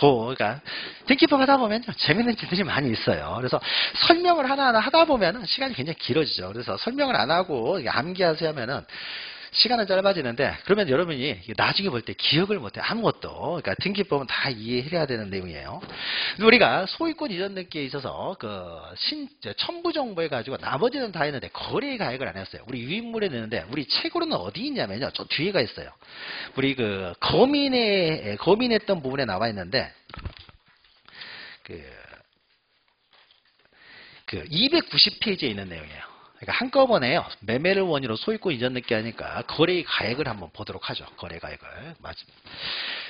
고, 그러니까 등기법 하다 보면 재밌는 일들이 많이 있어요. 그래서 설명을 하나하나 하다 보면 시간이 굉장히 길어지죠. 그래서 설명을 안 하고 암기하세요 하면은 시간은 짧아지는데 그러면 여러분이 나중에 볼 때 기억을 못해 아무것도 그러니까 등기법은 다 이해해야 되는 내용이에요. 우리가 소유권 이전 등기에 있어서 그 신, 첨부 정보해 가지고 나머지는 다 했는데 거래 가액을 안 했어요. 우리 유인물에 넣는데 우리 책으로는 어디 있냐면요. 저 뒤에가 있어요. 우리 그 거민에 거민했던 부분에 나와 있는데 그, 그 290페이지에 있는 내용이에요. 그러니까 한꺼번에요. 매매를 원인으로 소유권 이전 늦게 하니까 거래 가액을 한번 보도록 하죠. 거래 가액을. 맞습니다.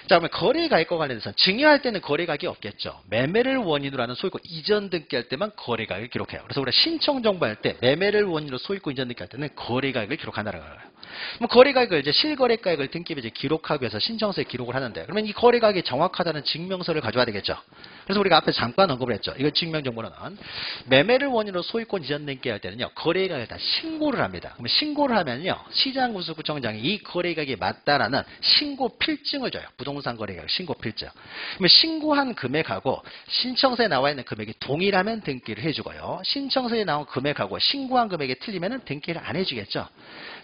자, 그러면 거래 가액과 관련해서 증여할 때는 거래 가액이 없겠죠. 매매를 원인으로 하는 소유권 이전 등기 할 때만 거래 가액을 기록해요. 그래서 우리가 신청 정보할 때 매매를 원인으로 소유권 이전 등기 할 때는 거래 가액을 기록한다는 거예요. 그럼 거래 가액을 이제 실거래 가액을 등기부에 이제 기록하기 위해서 신청서에 기록을 하는데 그러면 이 거래 가액이 정확하다는 증명서를 가져와야 되겠죠. 그래서 우리가 앞에 잠깐 언급을 했죠. 이거 증명 정보는 매매를 원인으로 소유권 이전 등기 할 때는요. 거래 가액을 다 신고를 합니다. 그러면 신고를 하면요. 시장구수구청장이 이 거래 가액이 맞다라는 신고 필증을 줘요. 부동산 거래 가액 신고 필증. 그러면 신고한 금액하고 신청서에 나와 있는 금액이 동일하면 등기를 해주고요. 신청서에 나온 금액하고 신고한 금액이 틀리면 등기를 안 해주겠죠.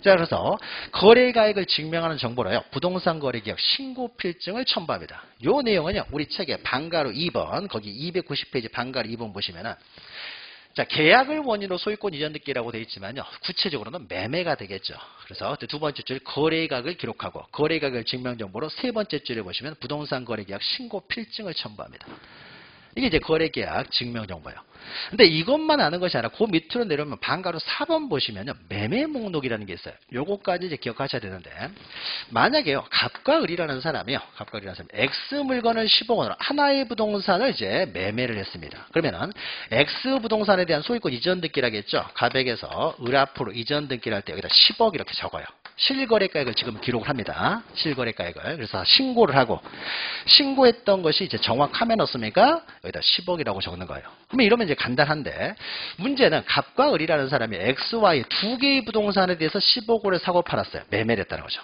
자, 그래서 거래 가액을 증명하는 정보로요. 부동산 거래 기업 신고 필증을 첨부합니다. 요 내용은요. 우리 책에 방가로 2번, 거기 290페이지 방가로 2번 보시면은 자, 계약을 원인으로 소유권 이전 듣기라고 되어 있지만요. 구체적으로는 매매가 되겠죠. 그래서 두 번째 줄 거래액을 기록하고 거래액을 증명정보로 세 번째 줄에 보시면 부동산 거래계약 신고 필증을 첨부합니다. 이게 이제 거래계약 증명정보예요. 근데 이것만 아는 것이 아니라 그 밑으로 내려오면 방가로 4번 보시면요. 매매 목록이라는 게 있어요. 요거까지 이제 기억하셔야 되는데 만약에요. 갑과 을이라는 사람이요. 갑과 을이라는 사람이 X 물건을 10억 원으로 하나의 부동산을 이제 매매를 했습니다. 그러면은 X 부동산에 대한 소유권 이전 등기라겠죠. 갑에게서 을 앞으로 이전 등기를 할 때 여기다 10억 이렇게 적어요. 실거래가액을 지금 기록을 합니다. 실거래가액을. 그래서 신고를 하고 신고했던 것이 이제 정확하면 없습니까? 여기다 10억이라고 적는 거예요. 그러면 이러면 이제 간단한데 문제는 갑과 을이라는 사람이 X, Y 두 개의 부동산에 대해서 10억을 사고 팔았어요. 매매를 했다는 거죠.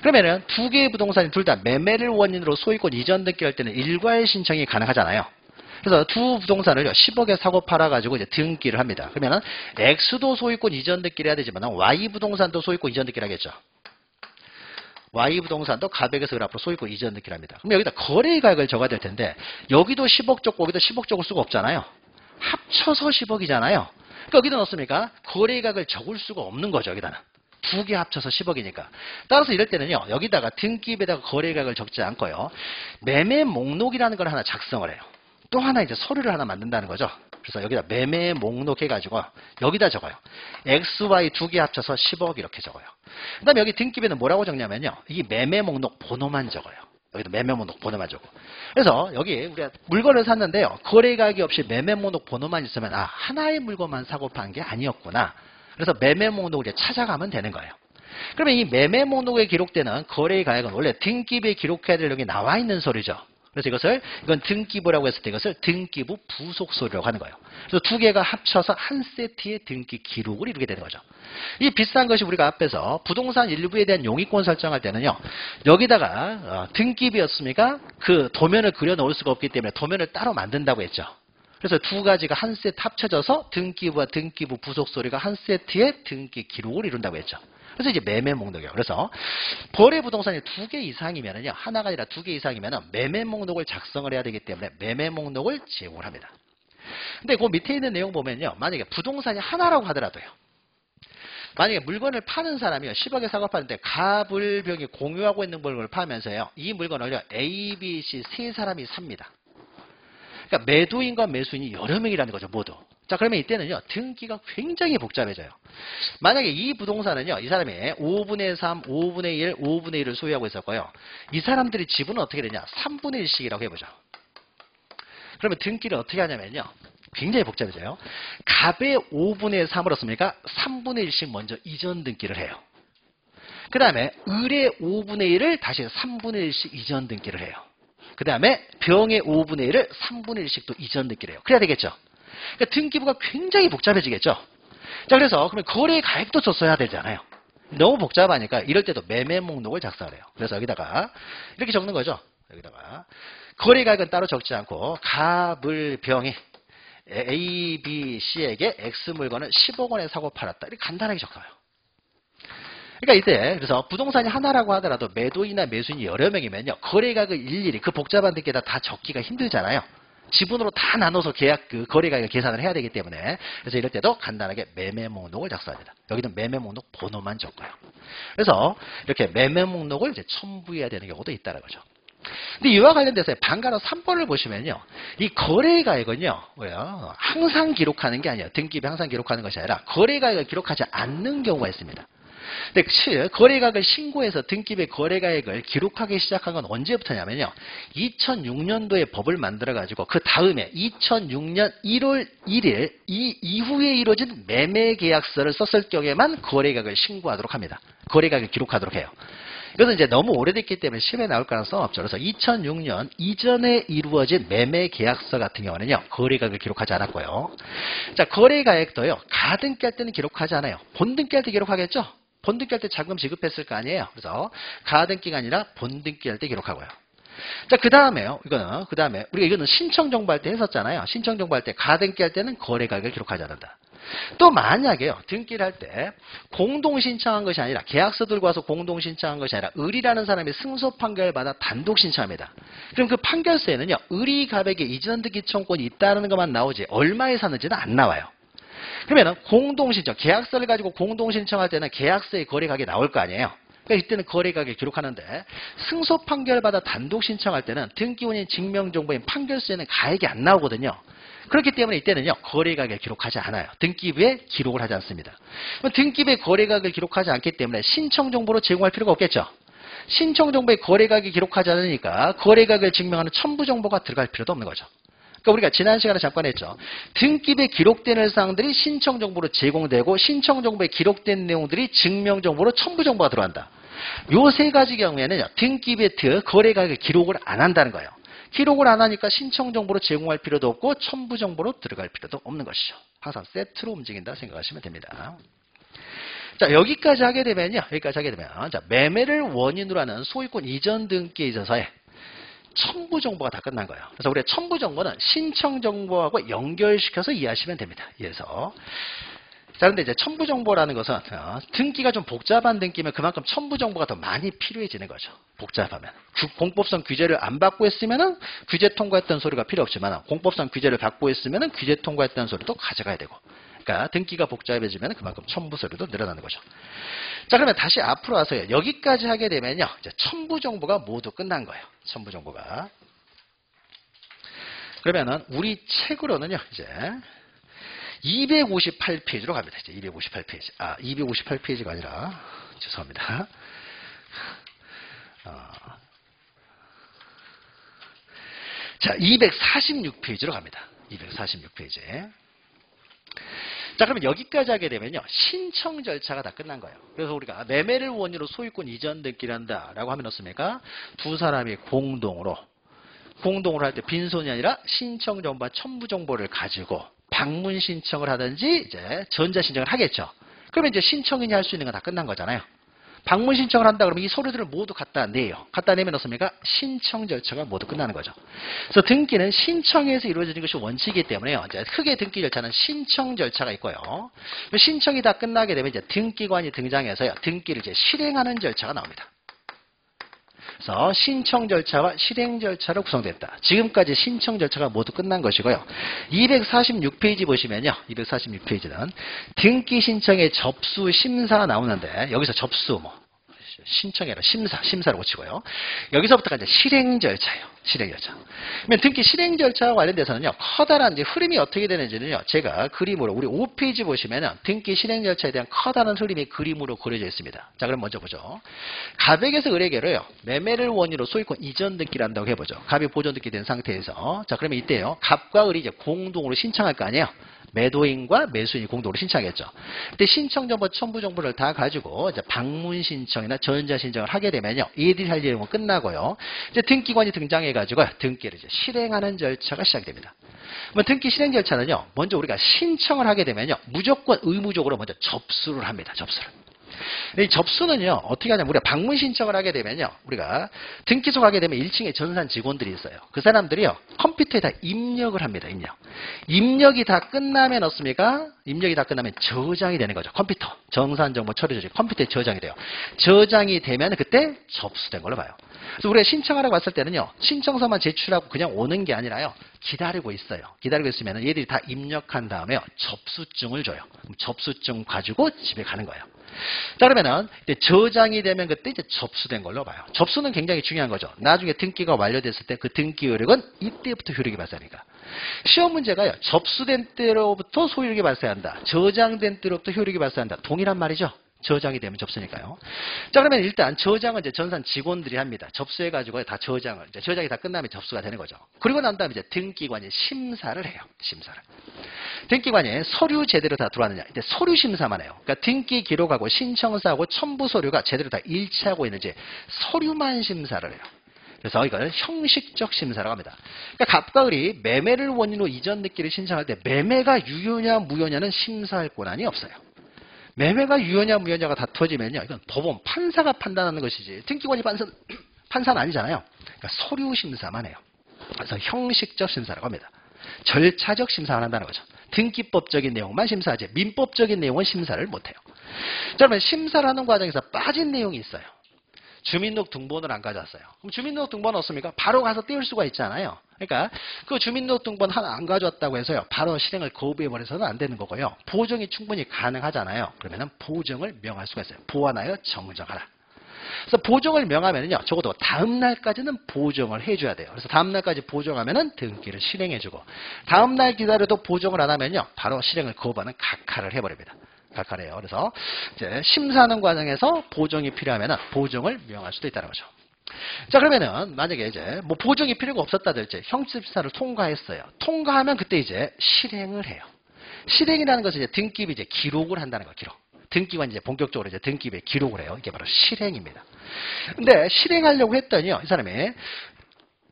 그러면은 두 개의 부동산이 둘 다 매매를 원인으로 소유권 이전 등기할 때는 일괄 신청이 가능하잖아요. 그래서 두 부동산을 10억에 사고 팔아가지고 이제 등기를 합니다. 그러면은 X도 소유권 이전 등기를 해야 되지만 Y 부동산도 소유권 이전 등기를 하겠죠. Y 부동산도 가백에서 앞으로 소유권 이전 등기를 합니다. 그럼 여기다 거래가액을 적어야 될 텐데 여기도 10억 적고 여기도 10억 적을 수가 없잖아요. 합쳐서 10억이잖아요. 그러니까 여기다 넣습니까? 거래가액을 적을 수가 없는 거죠. 여기다는. 두 개 합쳐서 10억이니까. 따라서 이럴 때는요. 여기다가 등기부에다가 거래가액을 적지 않고요. 매매 목록이라는 걸 하나 작성을 해요. 또 하나 이제 서류를 하나 만든다는 거죠. 그래서 여기다 매매 목록 해가지고 여기다 적어요. X, Y 두 개 합쳐서 10억 이렇게 적어요. 그 다음에 여기 등기부에는 뭐라고 적냐면요. 이 매매 목록 번호만 적어요. 여기도 매매 목록 번호만 적고. 그래서 여기 우리가 물건을 샀는데요. 거래 가격이 없이 매매 목록 번호만 있으면 아 하나의 물건만 사고 판 게 아니었구나. 그래서 매매 목록을 이제 찾아가면 되는 거예요. 그러면 이 매매 목록에 기록되는 거래 가액은 원래 등기부에 기록해야 될 여기 나와 있는 소리죠. 그래서 이것을 이건 등기부라고 했을 때 이것을 등기부 부속소리라고 하는 거예요. 그래서 두 개가 합쳐서 한 세트의 등기 기록을 이루게 되는 거죠. 이 비싼 것이 우리가 앞에서 부동산 일부에 대한 용의권 설정할 때는요. 여기다가 어, 등기부였습니까? 그 도면을 그려 놓을 수가 없기 때문에 도면을 따로 만든다고 했죠. 그래서 두 가지가 한 세트 합쳐져서 등기부와 등기부 부속소리가 한 세트의 등기 기록을 이룬다고 했죠. 그래서 이제 매매 목록이에요. 그래서 거래 부동산이 두 개 이상이면은요. 하나가 아니라 두 개 이상이면은 매매 목록을 작성을 해야 되기 때문에 매매 목록을 제공을 합니다. 근데 그 밑에 있는 내용 보면요. 만약에 부동산이 하나라고 하더라도요. 만약에 물건을 파는 사람이요. 10억에 사고 파는데 가불병이 공유하고 있는 물건을 파면서요. 이 물건을요. A, B, C 세 사람이 삽니다. 그러니까 매도인과 매수인이 여러 명이라는 거죠. 모두. 자 그러면 이때는요. 등기가 굉장히 복잡해져요. 만약에 이 부동산은요. 이 사람이 5분의 3, 5분의 1, 5분의 1을 소유하고 있었고요. 이 사람들이 지분은 어떻게 되냐. 3분의 1씩이라고 해보죠. 그러면 등기를 어떻게 하냐면요. 굉장히 복잡해져요. 갑의 5분의 3으로 씁니까? 3분의 1씩 먼저 이전 등기를 해요. 그 다음에 을의 5분의 1을 다시 3분의 1씩 이전 등기를 해요. 그 다음에 병의 5분의 1을 3분의 1씩 또 이전 등기를 해요. 그래야 되겠죠. 그러니까 등기부가 굉장히 복잡해지겠죠. 자, 그래서 그러면 거래 가액도 줬어야 되잖아요. 너무 복잡하니까 이럴 때도 매매 목록을 작성을 해요. 그래서 여기다가 이렇게 적는 거죠. 여기다가 거래 가액은 따로 적지 않고 갑을 병이 A, B, C에게 X 물건을 10억 원에 사고 팔았다. 이렇게 간단하게 적어요. 그러니까 이때 그래서 부동산이 하나라고 하더라도 매도인이나 매수인이 여러 명이면요 거래가액을 일일이 그 복잡한 데에다 다 적기가 힘들잖아요. 지분으로 다 나눠서 계약 그 거래가액을 계산을 해야 되기 때문에 그래서 이럴 때도 간단하게 매매 목록을 작성합니다. 여기는 매매 목록 번호만 적고요. 그래서 이렇게 매매 목록을 이제 첨부해야 되는 경우도 있다는 거죠. 근데 이와 관련돼서 방가로 3번을 보시면요. 이 거래가액은요. 뭐야? 항상 기록하는 게 아니에요. 등기부에 항상 기록하는 것이 아니라 거래가액을 기록하지 않는 경우가 있습니다. 근데 그 거래가액을 신고해서 등기부에 거래가액을 기록하기 시작한 건 언제부터냐면요. 2006년도에 법을 만들어 가지고 그 다음에 2006년 1월 1일 이 이후에 이루어진 매매 계약서를 썼을 경우에만 거래가액을 신고하도록 합니다. 거래가액을 기록하도록 해요. 이것은 이제 너무 오래됐기 때문에 시험에 나올 가능성은 없죠. 그래서 2006년 이전에 이루어진 매매 계약서 같은 경우는요. 거래가액을 기록하지 않았고요. 자, 거래가액도요. 가등기 할 때는 기록하지 않아요. 본등기 할 때 기록하겠죠? 본등기 할 때 자금 지급했을 거 아니에요. 그래서 가등기가 아니라 본등기 할 때 기록하고요. 자, 그 다음에요. 이거는, 그 다음에, 우리가 이거는 신청 정보할 때 했었잖아요. 신청 정보할 때, 가등기 할 때는 거래가액을 기록하지 않는다. 또 만약에요, 등기를 할 때, 공동 신청한 것이 아니라, 계약서 들고 와서 공동 신청한 것이 아니라, 의리라는 사람이 승소 판결을 받아 단독 신청합니다. 그럼 그 판결서에는요, 의리 가백에 이전 등기 청권이 있다는 것만 나오지, 얼마에 샀는지는 안 나와요. 그러면은 공동신청, 계약서를 가지고 공동신청할 때는 계약서의 거래가격이 나올 거 아니에요. 그러니까 이때는 거래가격을 기록하는데 승소 판결받아 단독 신청할 때는 등기원인 증명정보인 판결서에는 가액이 안 나오거든요. 그렇기 때문에 이때는요 거래가격을 기록하지 않아요. 등기부에 기록을 하지 않습니다. 등기부에 거래가격을 기록하지 않기 때문에 신청 정보로 제공할 필요가 없겠죠. 신청 정보에 거래가격을 기록하지 않으니까 거래가격을 증명하는 첨부 정보가 들어갈 필요도 없는 거죠. 그러니까 우리가 지난 시간에 잠깐 했죠. 등기부에 기록되는 사항들이 신청 정보로 제공되고 신청 정보에 기록된 내용들이 증명 정보로 첨부 정보가 들어간다. 요 세 가지 경우에는 등기부에 거래 가격 기록을 안 한다는 거예요. 기록을 안 하니까 신청 정보로 제공할 필요도 없고 첨부 정보로 들어갈 필요도 없는 것이죠. 항상 세트로 움직인다 생각하시면 됩니다. 자 여기까지 하게 되면요. 여기까지 하게 되면 자 매매를 원인으로 하는 소유권 이전 등기에 있어서의 첨부 정보가 다 끝난 거예요. 그래서 우리가 첨부 정보는 신청 정보하고 연결시켜서 이해하시면 됩니다. 이래서 자, 근데 이제 첨부 정보라는 것은 어, 등기가 좀 복잡한 등기면 그만큼 첨부 정보가 더 많이 필요해지는 거죠. 복잡하면. 공법상 규제를 안 받고 했으면은 규제 통과했던 소리가 필요 없지만 공법상 규제를 받고 했으면은 규제 통과했던 소리도 가져가야 되고. 그러니까 등기가 복잡해지면 그만큼 첨부 소리도 늘어나는 거죠. 자, 그러면 다시 앞으로 와서요. 여기까지 하게 되면요. 이제 첨부 정보가 모두 끝난 거예요. 첨부 정보가. 그러면은 우리 책으로는요. 이제 258페이지로 갑니다. 이제 258페이지. 아, 258페이지가 아니라 죄송합니다. 어. 자, 246페이지로 갑니다. 246페이지. 자, 그러면 여기까지 하게 되면요. 신청 절차가 다 끝난 거예요. 그래서 우리가 매매를 원인으로 소유권 이전 등기를 한다라고 하면 어떻습니까? 두 사람이 공동으로 공동으로 할 때 빈손이 아니라 신청 정보와 첨부 정보를 가지고 방문 신청을 하든지 이제 전자 신청을 하겠죠. 그러면 이제 신청인이 할 수 있는 건 다 끝난 거잖아요. 방문 신청을 한다 그러면 이 서류들을 모두 갖다 내요. 갖다 내면 어떻습니까? 신청 절차가 모두 끝나는 거죠. 그래서 등기는 신청에서 이루어지는 것이 원칙이기 때문에요. 이제 크게 등기 절차는 신청 절차가 있고요. 신청이 다 끝나게 되면 이제 등기관이 등장해서요. 등기를 이제 실행하는 절차가 나옵니다. 그래서 신청 절차와 실행 절차로 구성됐다. 지금까지 신청 절차가 모두 끝난 것이고요. 246페이지 보시면요. 246페이지는 등기 신청의 접수 심사 나오는데 여기서 접수 뭐 신청해라 심사 심사를 고치고요. 여기서부터가 이제 실행 절차예요. 실행 절차. 그러면 등기 실행 절차와 관련돼서는요. 커다란 이제 흐름이 어떻게 되는지는요. 제가 그림으로 우리 5페이지 보시면은 등기 실행 절차에 대한 커다란 흐름이 그림으로 그려져 있습니다. 자, 그럼 먼저 보죠. 가백에서 의뢰계로요. 매매를 원인으로 소유권 이전 등기를 한다고 해보죠. 갑이 보존 등기 된 상태에서 자, 그러면 이때요. 갑과 을이 이제 공동으로 신청할 거 아니에요. 매도인과 매수인이 공동으로 신청했죠. 근데 신청 정보, 첨부 정보를 다 가지고 이제 방문 신청이나 전자 신청을 하게 되면요. 이들이 할 일은 끝나고요. 이제 등기관이 등장해가지고 등기를 이제 실행하는 절차가 시작됩니다. 뭐 등기 실행 절차는요. 먼저 우리가 신청을 하게 되면요. 무조건 의무적으로 먼저 접수를 합니다. 접수를. 이 접수는요, 어떻게 하냐면, 우리가 방문 신청을 하게 되면요, 우리가 등기소 가게 되면 1층에 전산 직원들이 있어요. 그 사람들이요, 컴퓨터에 다 입력을 합니다, 입력. 입력이 다 끝나면 어떻습니까? 입력이 다 끝나면 저장이 되는 거죠. 컴퓨터. 정산 정보 처리 조직 컴퓨터에 저장이 돼요. 저장이 되면 그때 접수된 걸로 봐요. 그래서 우리가 신청하라고 왔을 때는요, 신청서만 제출하고 그냥 오는 게 아니라요, 기다리고 있어요. 기다리고 있으면 얘들이 다 입력한 다음에 접수증을 줘요. 접수증 가지고 집에 가는 거예요. 자 그러면은 이제 저장이 되면 그때 이제 접수된 걸로 봐요. 접수는 굉장히 중요한 거죠. 나중에 등기가 완료됐을 때 그 등기 효력은 이때부터 효력이 발생하니까. 시험 문제가요. 접수된 때로부터 소유력이 발생한다. 저장된 때로부터 효력이 발생한다. 동일한 말이죠. 저장이 되면 접수니까요. 자, 그러면 일단 저장은 이제 전산 직원들이 합니다. 접수해가지고 다 저장을, 이제 저장이 다 끝나면 접수가 되는 거죠. 그리고 난 다음에 이제 등기관이 심사를 해요. 심사를. 등기관이 서류 제대로 다 들어왔느냐. 이제 서류 심사만 해요. 그러니까 등기 기록하고 신청서하고 첨부 서류가 제대로 다 일치하고 있는지 서류만 심사를 해요. 그래서 이걸 형식적 심사라고 합니다. 그러니까 갑과 을이 매매를 원인으로 이전 등기를 신청할 때 매매가 유효냐 무효냐는 심사할 권한이 없어요. 매매가 유효냐 무효냐가 다투어지면요. 이건 법원 판사가 판단하는 것이지 등기관이 판사, 판사는 아니잖아요. 그러니까 서류 심사만 해요. 그래서 형식적 심사라고 합니다. 절차적 심사만 한다는 거죠. 등기법적인 내용만 심사하지 민법적인 내용은 심사를 못해요. 자, 그러면 심사를 하는 과정에서 빠진 내용이 있어요. 주민등록 등본을 안 가져왔어요. 그럼 주민등록 등본 없습니까? 바로 가서 띄울 수가 있잖아요. 그러니까 그 주민등록 등본 하나 안 가져왔다고 해서요. 바로 실행을 거부해버려서는 안 되는 거고요. 보정이 충분히 가능하잖아요. 그러면 보정을 명할 수가 있어요. 보완하여 정정하라. 그래서 보정을 명하면요. 적어도 다음 날까지는 보정을 해줘야 돼요. 그래서 다음 날까지 보정하면은 등기를 실행해주고 다음 날 기다려도 보정을 안 하면요. 바로 실행을 거부하는 각하를 해버립니다. 각하래요. 그래서 이제 심사하는 과정에서 보정이 필요하면은 보정을 명할 수도 있다는 거죠. 자 그러면은 만약에 이제 뭐 보정이 필요가 없었다든지 형집사를 통과했어요. 통과하면 그때 이제 실행을 해요. 실행이라는 것은 이제 등기비 이제 기록을 한다는 거 기록. 등기관 이제 본격적으로 이제 등기부에 기록을 해요. 이게 바로 실행입니다. 근데 실행하려고 했더니요. 이 사람이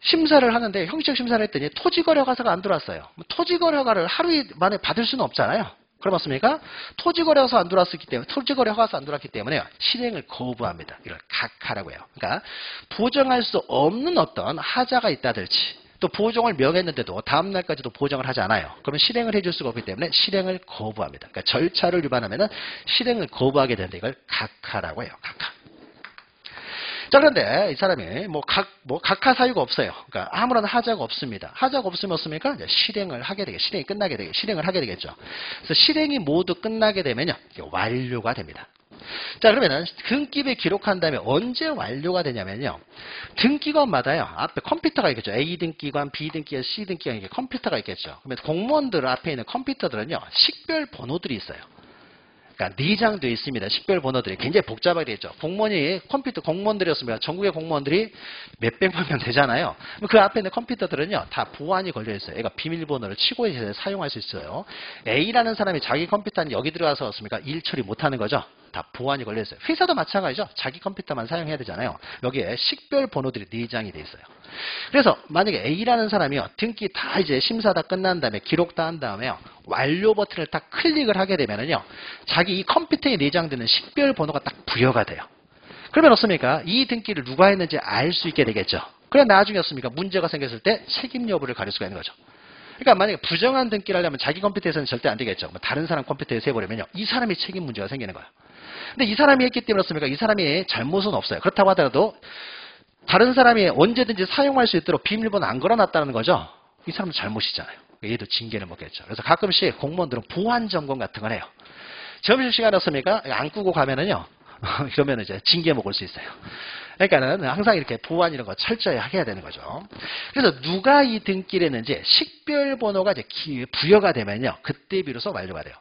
심사를 하는데 형식 심사를 했더니 토지거래 허가서가 안 들어왔어요. 토지거래 허가를 하루 만에 받을 수는 없잖아요. 그렇습니까? 토지거래 허가서 안 들어왔기 때문에 토지거래 허가서 안 들어왔기 때문에 실행을 거부합니다. 이걸 각하라고 해요. 그러니까 보정할 수 없는 어떤 하자가 있다든지 또 보정을 명했는데도 다음 날까지도 보정을 하지 않아요. 그러면 실행을 해줄 수가 없기 때문에 실행을 거부합니다. 그러니까 절차를 위반하면 실행을 거부하게 되는데 이걸 각하라고 해요. 각하. 자 그런데 이 사람이 뭐 각 뭐 각하 사유가 없어요. 그러니까 아무런 하자가 없습니다. 하자가 없으면 어습니까? 이제 실행을 하게 되게 실행이 끝나게 되게 실행을 하게 되겠죠. 그래서 실행이 모두 끝나게 되면요 완료가 됩니다. 자 그러면은 등기부에 기록한 다음에 언제 완료가 되냐면요 등기관마다요 앞에 컴퓨터가 있겠죠 A 등기관, B 등기관, C 등기관 이게 컴퓨터가 있겠죠 그러면 공무원들 앞에 있는 컴퓨터들은요 식별 번호들이 있어요 그러니까 내장되어 있습니다. 식별 번호들이 굉장히 복잡하게 되죠. 공무원이 컴퓨터 공무원들이었습니다. 전국의 공무원들이 몇백만 명 되잖아요. 그 앞에 있는 컴퓨터들은요. 다 보안이 걸려 있어요. 얘가 비밀번호를 치고 사용할 수 있어요. A라는 사람이 자기 컴퓨터는 여기 들어가서 었습니까? 일 처리 못하는 거죠. 다 보안이 걸려 있어요. 회사도 마찬가지죠. 자기 컴퓨터만 사용해야 되잖아요. 여기에 식별 번호들이 내장이 돼 있어요. 그래서 만약에 A라는 사람이요. 등기 다 이제 심사 다 끝난 다음에 기록 다 한 다음에요. 완료 버튼을 딱 클릭을 하게 되면은요. 자기 이 컴퓨터에 내장되는 식별 번호가 딱 부여가 돼요. 그러면 어떻습니까? 이 등기를 누가 했는지 알 수 있게 되겠죠. 그래 나중에 어습니까? 문제가 생겼을 때 책임 여부를 가릴 수가 있는 거죠. 그러니까 만약에 부정한 등기를 하려면 자기 컴퓨터에서는 절대 안 되겠죠. 뭐 다른 사람 컴퓨터에서 해버리면요. 이 사람이 책임 문제가 생기는 거예요. 근데 이 사람이 했기 때문에 어습니까? 이 사람이 잘못은 없어요. 그렇다고 하더라도 다른 사람이 언제든지 사용할 수 있도록 비밀번호 안 걸어놨다는 거죠. 이 사람은 잘못이잖아요. 얘도 징계를 먹겠죠. 그래서 가끔씩 공무원들은 보안 점검 같은 걸 해요. 점심 시간이었습니까? 안 끄고 가면은요. 그러면 이제 징계 먹을 수 있어요. 그러니까는 항상 이렇게 보안 이런 거 철저히 해야 되는 거죠. 그래서 누가 이 등기를 했는지 식별 번호가 이제 부여가 되면요. 그때 비로소 완료가 돼요.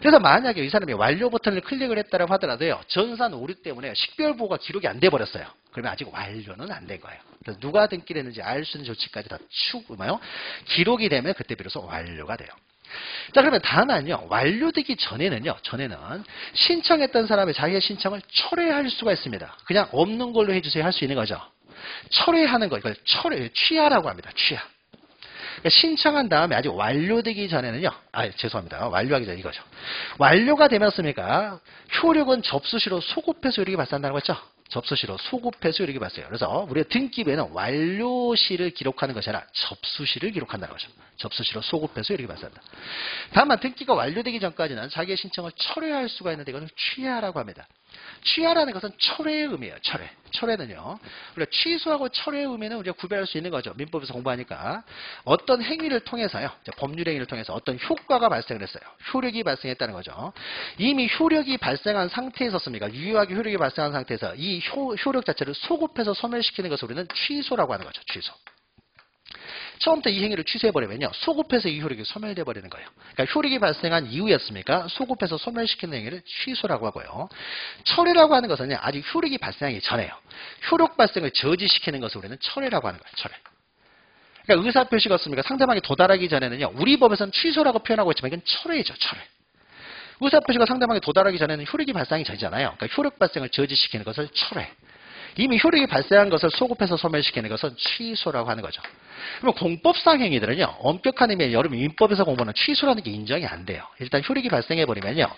그래서 만약에 이 사람이 완료 버튼을 클릭을 했다고 하더라도요. 전산 오류 때문에 식별 보호가 기록이 안 돼 버렸어요. 그러면 아직 완료는 안 된 거예요. 그래서 누가 등기를 했는지 알 수 있는 조치까지 다 추구마요. 기록이 되면 그때 비로소 완료가 돼요. 자 그러면 다만요 완료되기 전에는요 전에는 신청했던 사람이 자기의 신청을 철회할 수가 있습니다 그냥 없는 걸로 해주세요 할 수 있는 거죠 철회하는 거 이걸 철회 취하라고 합니다 취하 그러니까 신청한 다음에 아직 완료되기 전에는요. 아, 죄송합니다. 완료하기 전 이거죠. 완료가 되면 습니까 효력은 접수시로 소급해서 효력이 발생한다는 거죠. 접수시로 소급해서 효력이 발생해요. 그래서 우리가 등기부에는 완료시를 기록하는 것이 아니라 접수시를 기록한다는 거죠. 접수시로 소급해서 효력이 발생한다. 다만 등기가 완료되기 전까지는 자기의 신청을 철회할 수가 있는데 이것을 취하라고 합니다. 취하라는 것은 철회의 의미예요. 철회. 철회는요. 우리가 취소하고 철회의 의미는 우리가 구별할 수 있는 거죠. 민법에서 공부하니까 어떤 행위를 통해서요. 법률 행위를 통해서 어떤 효과가 발생을 했어요. 효력이 발생했다는 거죠. 이미 효력이 발생한 상태에 있었습니까? 유효하게 효력이 발생한 상태에서 이 효, 효력 자체를 소급해서 소멸시키는 것을 우리는 취소라고 하는 거죠. 취소. 처음부터 이 행위를 취소해버리면요. 소급해서 이 효력이 소멸돼 버리는 거예요. 그러니까 효력이 발생한 이후였습니까? 소급해서 소멸시키는 행위를 취소라고 하고요. 철회라고 하는 것은 아직 효력이 발생하기 전에요. 효력 발생을 저지시키는 것을 우리는 철회라고 하는 거예요. 철회. 그러니까 의사표시가 없습니까? 상대방이 도달하기 전에는요. 우리 법에서는 취소라고 표현하고 있지만 이건 철회죠. 철회. 의사표시가 상대방이 도달하기 전에는 효력이 발생이 전이잖아요. 그러니까 효력 발생을 저지시키는 것을 철회. 이미 효력이 발생한 것을 소급해서 소멸시키는 것은 취소라고 하는 거죠. 그럼 공법상 행위들은요. 엄격한 의미의 여러분 민법에서 공부는 취소라는 게 인정이 안 돼요. 일단 효력이 발생해 버리면요.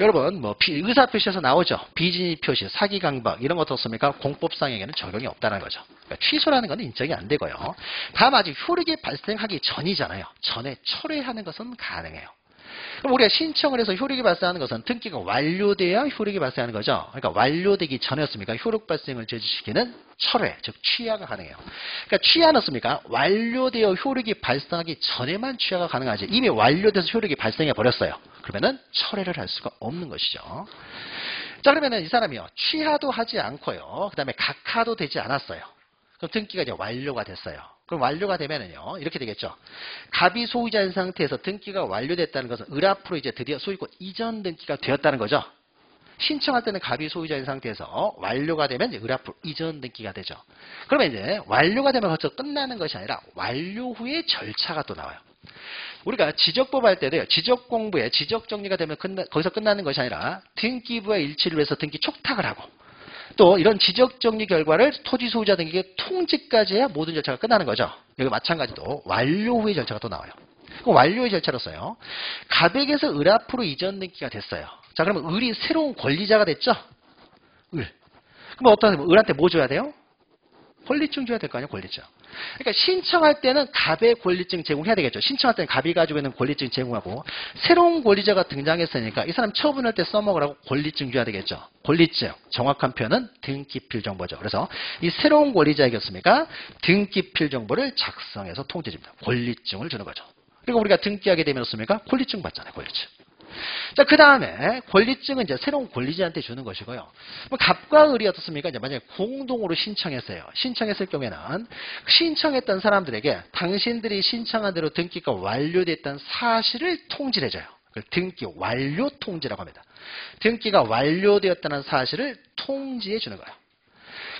여러분 뭐 의사 표시에서 나오죠. 비진입 표시, 사기 강박 이런 것 어떻습니까? 공법상에게는 적용이 없다는 거죠. 그러니까 취소라는 건 인정이 안 되고요. 다만 아직 효력이 발생하기 전이잖아요. 전에 철회하는 것은 가능해요. 그럼 우리가 신청을 해서 효력이 발생하는 것은 등기가 완료돼야 효력이 발생하는 거죠. 그러니까 완료되기 전이었습니까? 효력 발생을 제지시키는 철회, 즉 취하가 가능해요. 그러니까 취하는 습니까 완료되어 효력이 발생하기 전에만 취하가 가능하지. 이미 완료돼서 효력이 발생해 버렸어요. 그러면은 철회를 할 수가 없는 것이죠. 자 그러면은 이 사람이요 취하도 하지 않고요. 그 다음에 각하도 되지 않았어요. 그럼 등기가 이제 완료가 됐어요. 그럼 완료가 되면은요 이렇게 되겠죠. 갑이 소유자인 상태에서 등기가 완료됐다는 것은 을 앞으로 이제 드디어 소유권 이전 등기가 되었다는 거죠. 신청할 때는 갑이 소유자인 상태에서 완료가 되면 을 앞으로 이전 등기가 되죠. 그러면 이제 완료가 되면 벌써 끝나는 것이 아니라 완료 후에 절차가 또 나와요. 우리가 지적법 할 때도요. 지적 공부에 지적 정리가 되면 끝나, 거기서 끝나는 것이 아니라 등기부의 일치를 위해서 등기 촉탁을 하고 또 이런 지적 정리 결과를 토지 소유자 등에게 통지까지 해야 모든 절차가 끝나는 거죠. 여기 마찬가지로 완료 후의 절차가 또 나와요. 그럼 완료의 절차로서요. 가백에서 을 앞으로 이전 등기가 됐어요. 자, 그러면 을이 새로운 권리자가 됐죠? 을. 그럼 어떤 을한테 뭐 줘야 돼요? 권리증 줘야 될 거 아니에요, 권리증. 그러니까 신청할 때는 갑의 권리증 제공해야 되겠죠. 신청할 때는 갑이 가지고 있는 권리증 제공하고 새로운 권리자가 등장했으니까 이 사람 처분할 때 써먹으라고 권리증 줘야 되겠죠. 권리증. 정확한 표현은 등기필 정보죠. 그래서 이 새로운 권리자이겠습니까? 등기필 정보를 작성해서 통지줍니다. 권리증을 주는 거죠. 그리고 우리가 등기하게 되면 어떻습니까? 권리증 받잖아요. 권리증. 자, 그 다음에 권리증은 이제 새로운 권리자한테 주는 것이고요. 뭐 갑과 을이 어떻습니까? 이제 만약에 공동으로 신청했어요. 신청했을 경우에는 신청했던 사람들에게 당신들이 신청한 대로 등기가 완료됐다는 사실을 통지를 해줘요. 등기 완료 통지라고 합니다. 등기가 완료되었다는 사실을 통지해 주는 거예요.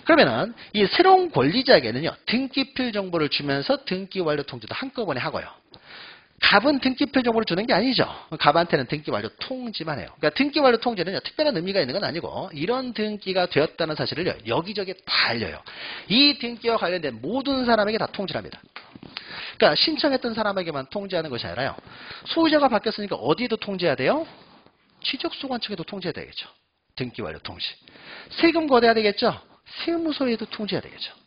그러면은 이 새로운 권리자에게는요 등기필 정보를 주면서 등기 완료 통지도 한꺼번에 하고요. 갑은 등기 표 정보를 주는 게 아니죠. 갑한테는 등기 완료 통지만 해요. 그러니까 등기 완료 통지는 특별한 의미가 있는 건 아니고 이런 등기가 되었다는 사실을 여기저기 다 알려요. 이 등기와 관련된 모든 사람에게 다 통지를 합니다. 그러니까 신청했던 사람에게만 통지하는 것이 아니라요. 소유자가 바뀌었으니까 어디에도 통지해야 돼요? 취적소관 측에도 통지해야 되겠죠. 등기 완료 통지. 세금 거대야 되겠죠. 세무서에도 통지해야 되겠죠.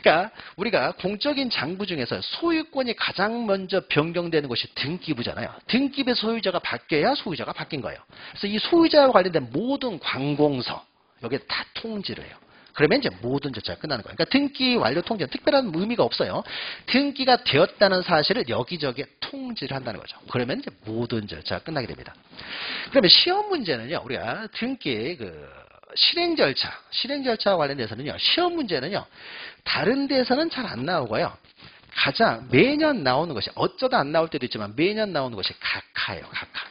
그러니까 우리가 공적인 장부 중에서 소유권이 가장 먼저 변경되는 것이 등기부잖아요. 등기부의 소유자가 바뀌어야 소유자가 바뀐 거예요. 그래서 이 소유자와 관련된 모든 관공서 여기에 다 통지를 해요. 그러면 이제 모든 절차가 끝나는 거예요. 그러니까 등기 완료 통지는 특별한 의미가 없어요. 등기가 되었다는 사실을 여기저기 통지를 한다는 거죠. 그러면 이제 모든 절차가 끝나게 됩니다. 그러면 시험 문제는요, 우리가 등기 그 실행 절차, 실행 절차와 관련돼서는요, 시험 문제는요, 다른 데서는 잘 안 나오고요. 가장 매년 나오는 것이 어쩌다 안 나올 때도 있지만 매년 나오는 것이 각하예요. 각하.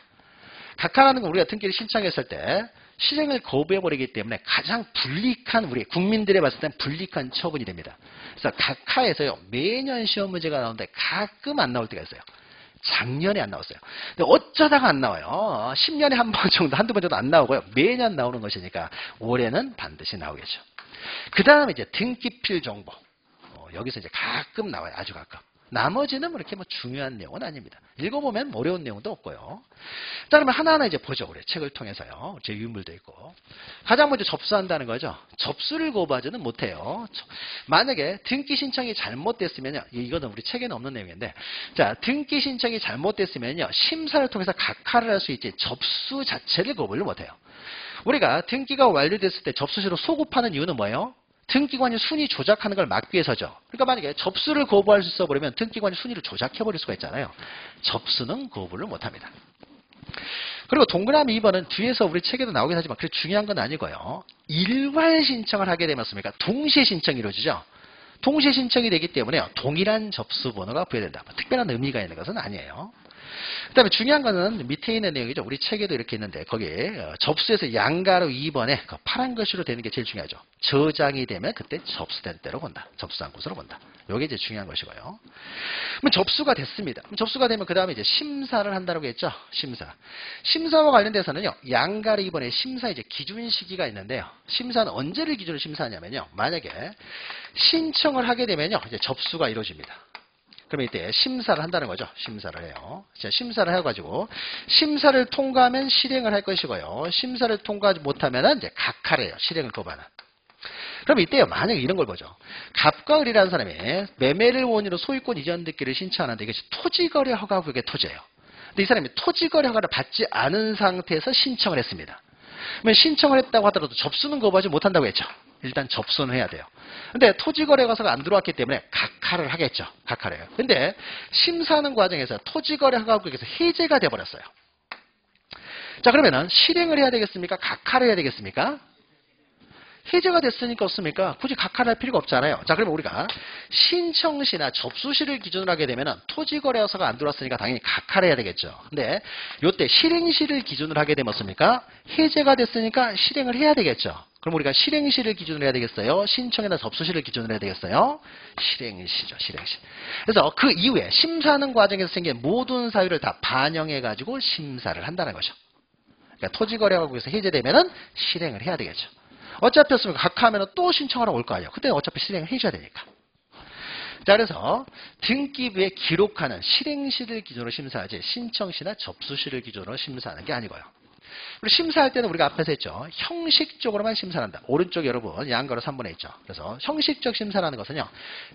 각하라는 건 우리가 등기를 신청했을 때 실행을 거부해버리기 때문에 가장 불리한 우리 국민들에 봤을 땐 불리한 처분이 됩니다. 그래서 각하에서요 매년 시험 문제가 나오는데 가끔 안 나올 때가 있어요. 작년에 안 나왔어요. 근데 어쩌다가 안 나와요. 10년에 한 번 정도, 한두 번 정도 안 나오고요. 매년 나오는 것이니까 올해는 반드시 나오겠죠. 그 다음에 이제 등기필 정보. 어, 여기서 이제 가끔 나와요. 아주 가끔. 나머지는 뭐 이렇게 뭐 중요한 내용은 아닙니다. 읽어보면 어려운 내용도 없고요. 자, 그러면 하나하나 이제 보죠. 우리 책을 통해서요. 제 유물도 있고. 가장 먼저 접수한다는 거죠. 접수를 거부하지는 못해요. 저- 만약에 등기 신청이 잘못됐으면요. 이- 이거는 우리 책에는 없는 내용인데. 자, 등기 신청이 잘못됐으면요. 심사를 통해서 각하를 할 수 있지 접수 자체를 거부를 못해요. 우리가 등기가 완료됐을 때 접수시로 소급하는 이유는 뭐예요? 등기관이 순위 조작하는 걸 막기 위해서죠. 그러니까 만약에 접수를 거부할 수 있어 버리면 등기관이 순위를 조작해버릴 수가 있잖아요. 접수는 거부를 못합니다. 그리고 동그라미 2번은 뒤에서 우리 책에도 나오긴 하지만 그렇게 중요한 건 아니고요. 일괄 신청을 하게 되면 습니까 동시에 신청이 이루어지죠. 동시에 신청이 되기 때문에 동일한 접수 번호가 부여된다. 뭐 특별한 의미가 있는 것은 아니에요. 그 다음에 중요한 거는 밑에 있는 내용이죠. 우리 책에도 이렇게 있는데 거기에 어, 접수에서 양가로 2번에 그 파란 글씨로 되는 게 제일 중요하죠. 저장이 되면 그때 접수된 때로 본다. 접수한 곳으로 본다. 이게 이제 중요한 것이고요. 그럼 접수가 됐습니다. 그럼 접수가 되면 그 다음에 이제 심사를 한다고 했죠. 심사. 심사와 관련돼서는요. 양가로 2번에 심사 이제 기준 시기가 있는데요. 심사는 언제를 기준으로 심사하냐면요. 만약에 신청을 하게 되면요. 이제 접수가 이루어집니다. 그러면 이때 심사를 한다는 거죠. 심사를 해요. 자, 심사를 해가지고 심사를 통과하면 실행을 할 것이고요. 심사를 통과하지 못하면 이제 각하를 해요. 실행을 거부하는. 그럼 이때요. 만약에 이런 걸 보죠. 갑과 을이라는 사람이 매매를 원인으로 소유권 이전 듣기를 신청하는데 이것이 토지거래 허가 구역의 토지예요. 근데 이 사람이 토지거래 허가를 받지 않은 상태에서 신청을 했습니다. 그러면 신청을 했다고 하더라도 접수는 거부하지 못한다고 했죠. 일단 접수는 해야 돼요. 근데 토지거래가서가 안 들어왔기 때문에 각하를 하겠죠. 각하를 해요. 근데 심사하는 과정에서 토지거래 허가국에서 해제가 돼버렸어요. 자 그러면은 실행을 해야 되겠습니까? 각하를 해야 되겠습니까? 해제가 됐으니까 없습니까? 굳이 각하를 할 필요가 없잖아요. 자, 그러면 우리가 신청시나 접수시를 기준으로 하게 되면 토지거래허가가 안 들어왔으니까 당연히 각하를 해야 되겠죠. 근데 요때 실행시를 기준으로 하게 되면 어습니까? 해제가 됐으니까 실행을 해야 되겠죠. 그럼 우리가 실행시를 기준으로 해야 되겠어요? 신청이나 접수시를 기준으로 해야 되겠어요? 실행시죠, 실행시. 그래서 그 이후에 심사하는 과정에서 생긴 모든 사유를 다 반영해가지고 심사를 한다는 거죠. 그러니까 토지거래하고에서 해제되면은 실행을 해야 되겠죠. 어차피 없으면 각하하면 또 신청하러 올 거 아니에요. 그때는 어차피 실행을 해줘야 되니까. 자, 그래서 등기부에 기록하는 실행시를 기준으로 심사하지 신청시나 접수시를 기준으로 심사하는 게 아니고요. 그리고 심사할 때는 우리가 앞에서 했죠. 형식적으로만 심사한다. 오른쪽 여러분 양가로 3번에 있죠. 그래서 형식적 심사라는 것은요.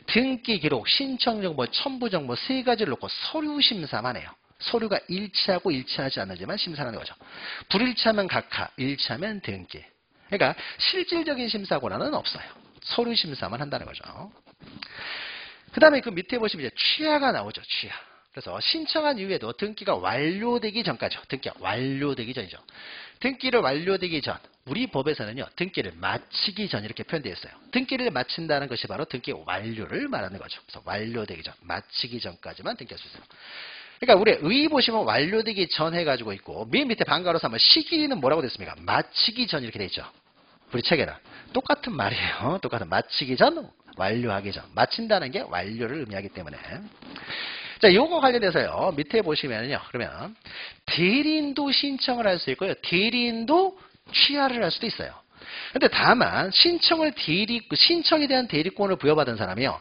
등기 기록, 신청 정보, 첨부 정보 세 가지를 놓고 서류 심사만 해요. 서류가 일치하고 일치하지 않는지만 심사하는 거죠. 불일치하면 각하, 일치하면 등기. 그러니까 실질적인 심사 권한은 없어요. 서류 심사만 한다는 거죠. 그 다음에 그 밑에 보시면 이제 취하가 나오죠. 취하. 그래서 신청한 이후에도 등기가 완료되기 전까지요. 등기가 완료되기 전이죠. 등기를 완료되기 전 우리 법에서는요. 등기를 마치기 전 이렇게 표현되어 있어요. 등기를 마친다는 것이 바로 등기 완료를 말하는 거죠. 그래서 완료되기 전, 마치기 전까지만 등기할 수 있어요. 그러니까 우리 의 보시면 완료되기 전 해가지고 있고 맨 밑에 반가로서 하면 시기는 뭐라고 됐습니까? 마치기 전 이렇게 돼 있죠. 우리 책에는 똑같은 말이에요. 똑같은 마치기 전, 완료하기 전. 마친다는 게 완료를 의미하기 때문에. 자, 요거 관련해서요. 밑에 보시면요. 그러면 대리인도 신청을 할 수 있고요. 대리인도 취하를 할 수도 있어요. 근데 다만 신청을 대리 그 신청에 대한 대리권을 부여받은 사람이요.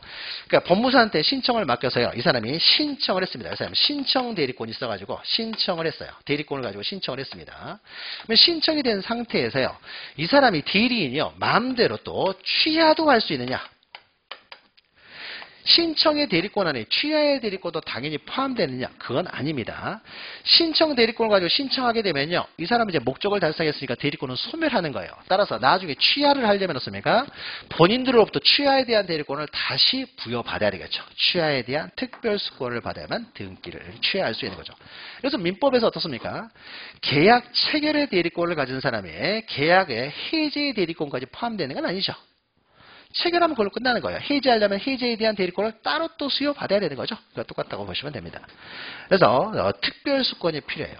그러니까 법무사한테 신청을 맡겨서요. 이 사람이 신청을 했습니다. 이 사람이 신청 대리권이 있어가지고 신청을 했어요. 대리권을 가지고 신청을 했습니다. 그러면 신청이 된 상태에서요. 이 사람이 대리인이요. 마음대로 또 취하도 할 수 있느냐? 신청의 대리권 안에 취하의 대리권도 당연히 포함되느냐? 그건 아닙니다. 신청 대리권을 가지고 신청하게 되면요. 이 사람이 이제 목적을 달성했으니까 대리권은 소멸하는 거예요. 따라서 나중에 취하를 하려면 어떻습니까? 본인들로부터 취하에 대한 대리권을 다시 부여받아야 되겠죠. 취하에 대한 특별수권을 받아야만 등기를 취하할 수 있는 거죠. 그래서 민법에서 어떻습니까? 계약 체결의 대리권을 가진 사람이 계약에 해제의 대리권까지 포함되는 건 아니죠. 체결하면 그걸로 끝나는 거예요. 해제하려면 해제에 대한 대리권을 따로 또 수여받아야 되는 거죠. 그러니까 똑같다고 보시면 됩니다. 그래서 어, 특별수권이 필요해요.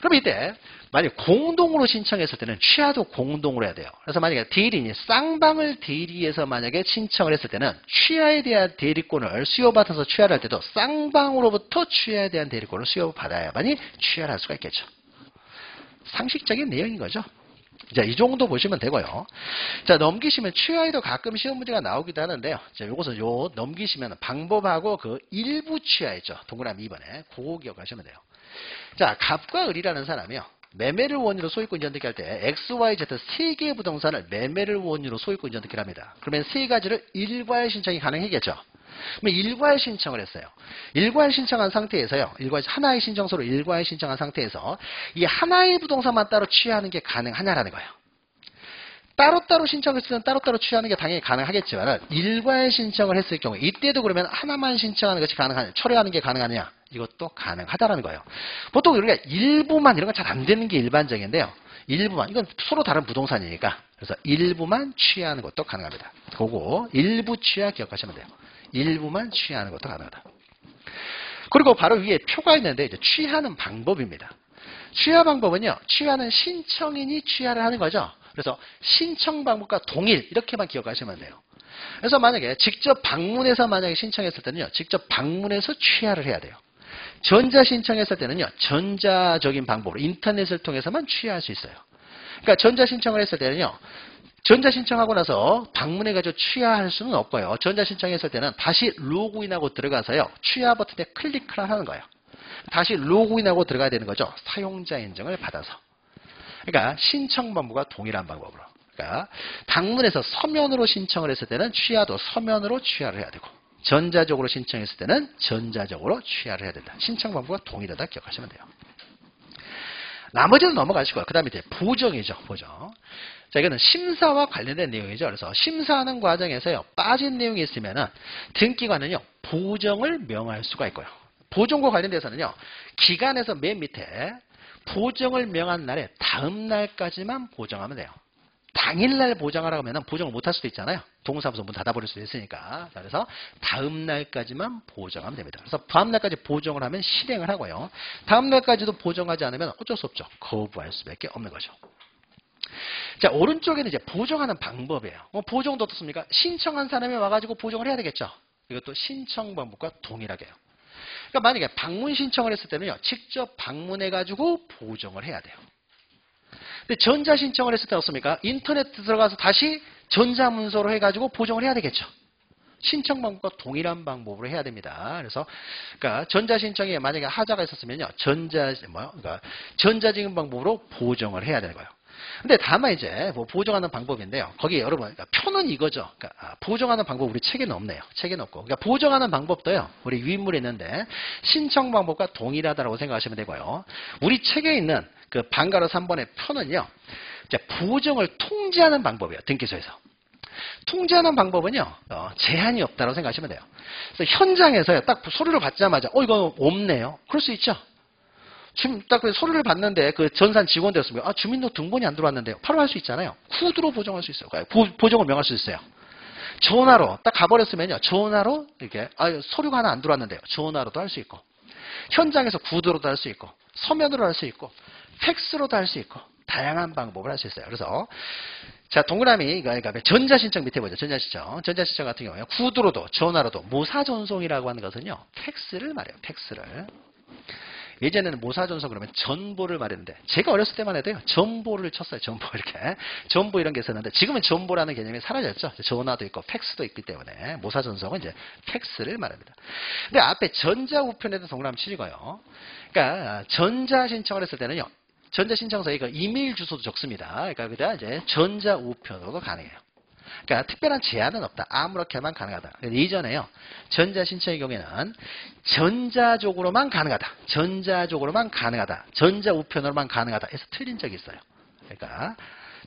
그럼 이때 만약 공동으로 신청했을 때는 취하도 공동으로 해야 돼요. 그래서 만약에 대리인이 쌍방을 대리해서 만약에 신청을 했을 때는 취하에 대한 대리권을 수여받아서 취하를 할 때도 쌍방으로부터 취하에 대한 대리권을 수여받아야만이 취하를 할 수가 있겠죠. 상식적인 내용인 거죠. 자, 이 정도 보시면 되고요. 자, 넘기시면 취하에도 가끔 시험 문제가 나오기도 하는데요. 자, 요것은 요 넘기시면 방법하고 그 일부 취하였죠. 동그라미 2번에. 그거 기억하시면 돼요. 자, 갑과 을이라는 사람이요. 매매를 원인으로 소유권 이전득기 할 때 X, Y, Z 세 개의 부동산을 매매를 원인으로 소유권 이전득기를 합니다. 그러면 세 가지를 일괄 신청이 가능하겠죠. 일괄 신청을 했어요. 일괄 신청한 상태에서요. 일괄 하나의 신청서로 일괄 신청한 상태에서 이 하나의 부동산만 따로 취하는 게 가능하냐라는 거예요. 따로따로 신청했을 때는 따로따로 취하는 게 당연히 가능하겠지만 일괄 신청을 했을 경우에 이때도 그러면 하나만 신청하는 것이 가능하냐 철회하는 게 가능하냐 이것도 가능하다라는 거예요. 보통 우리가 일부만 이런 건 잘 안 되는 게 일반적인데요. 일부만 이건 서로 다른 부동산이니까 그래서 일부만 취하는 것도 가능합니다. 그거 일부 취하 기억하시면 돼요. 일부만 취하는 것도 가능하다. 그리고 바로 위에 표가 있는데 이제 취하는 방법입니다. 취하 방법은요. 취하는 신청인이 취하를 하는 거죠. 그래서 신청 방법과 동일 이렇게만 기억하시면 돼요. 그래서 만약에 직접 방문해서 만약에 신청했을 때는요. 직접 방문해서 취하를 해야 돼요. 전자 신청했을 때는요. 전자적인 방법으로 인터넷을 통해서만 취하할 수 있어요. 그러니까 전자 신청을 했을 때는요. 전자 신청하고 나서 방문해 가지고 취하할 수는 없고요. 전자 신청했을 때는 다시 로그인하고 들어가서요. 취하 버튼에 클릭을 하는 거예요. 다시 로그인하고 들어가야 되는 거죠. 사용자 인증을 받아서. 그러니까 신청 방법과 동일한 방법으로. 그러니까 방문해서 서면으로 신청을 했을 때는 취하도 서면으로 취하를 해야 되고 전자적으로 신청했을 때는 전자적으로 취하를 해야 된다. 신청 방법과 동일하다 기억하시면 돼요. 나머지는 넘어가시고요. 그 다음에 이제 보정이죠. 보정. 자, 이거는 심사와 관련된 내용이죠. 그래서 심사하는 과정에서요. 빠진 내용이 있으면은 등기관은요. 보정을 명할 수가 있고요. 보정과 관련돼서는요. 기간에서 맨 밑에 보정을 명한 날에 다음 날까지만 보정하면 돼요. 당일날 보정하라고 하면 보정을 못할 수도 있잖아요. 동사무소 문 닫아버릴 수도 있으니까. 그래서 다음 날까지만 보정하면 됩니다. 그래서 다음 날까지 보정을 하면 실행을 하고요. 다음 날까지도 보정하지 않으면 어쩔 수 없죠. 거부할 수밖에 없는 거죠. 자, 오른쪽에는 이제 보정하는 방법이에요. 어, 보정도 어떻습니까? 신청한 사람이 와가지고 보정을 해야 되겠죠. 이것도 신청 방법과 동일하게 요 그러니까 만약에 방문 신청을 했을 때는요, 직접 방문해가지고 보정을 해야 돼요. 근데 전자 신청을 했을 때 어떻습니까? 인터넷 들어가서 다시 전자 문서로 해가지고 보정을 해야 되겠죠. 신청 방법과 동일한 방법으로 해야 됩니다. 그래서 그러니까 전자 신청에 만약에 하자가 있었으면요, 전자 뭐 그러니까 전자지금 방법으로 보정을 해야 되는 거예요. 근데 다만 이제 뭐 보정하는 방법인데요. 거기 여러분 그러니까 표는 이거죠. 그러니까 아, 보정하는 방법 우리 책에는 없네요. 책에는 없고. 그러니까 보정하는 방법도요. 우리 위인물에 있는데 신청 방법과 동일하다고 생각하시면 되고요. 우리 책에 있는 그 방가로 3번의 표는요. 이제 보정을 통제하는 방법이에요. 등기소에서. 통제하는 방법은요. 어, 제한이 없다고 생각하시면 돼요. 그래서 현장에서요. 딱 소리를 받자마자 어 이거 없네요. 그럴 수 있죠. 지금 딱 그 소리를 받는데 그 전산 직원되었으면 아 주민등록 등본이 안 들어왔는데요. 바로 할 수 있잖아요. 후드로 보정할 수 있어요. 보, 정을 명할 수 있어요. 전화로 딱 가버렸으면요. 전화로 이렇게 아 서류가 하나 안 들어왔는데요. 전화로도 할 수 있고 현장에서 구두로도 할 수 있고 서면으로 할 수 있고 팩스로도 할 수 있고 다양한 방법을 할 수 있어요. 그래서 자 동그라미 그러니까 전자신청 밑에 보죠. 전자신청. 전자신청 같은 경우에 구두로도 전화로도 모사전송이라고 하는 것은요. 팩스를 말해요. 팩스를. 예전에는 모사전송 그러면 전보를 말했는데 제가 어렸을 때만 해도요 전보를 쳤어요 전보 이렇게 전보 이런 게 있었는데 지금은 전보라는 개념이 사라졌죠 전화도 있고 팩스도 있기 때문에 모사전송은 이제 팩스를 말합니다 근데 앞에 전자우편에도 동그라미 치고요 그러니까 전자 신청을 했을 때는요 전자 신청서에 그 이메일 주소도 적습니다 그러니까 그다 이제 전자우편으로도 가능해요 그러니까 특별한 제한은 없다. 아무렇게만 가능하다. 이전에요. 전자 신청의 경우에는 전자적으로만 가능하다. 전자적으로만 가능하다. 전자 우편으로만 가능하다. 해서 틀린 적이 있어요. 그러니까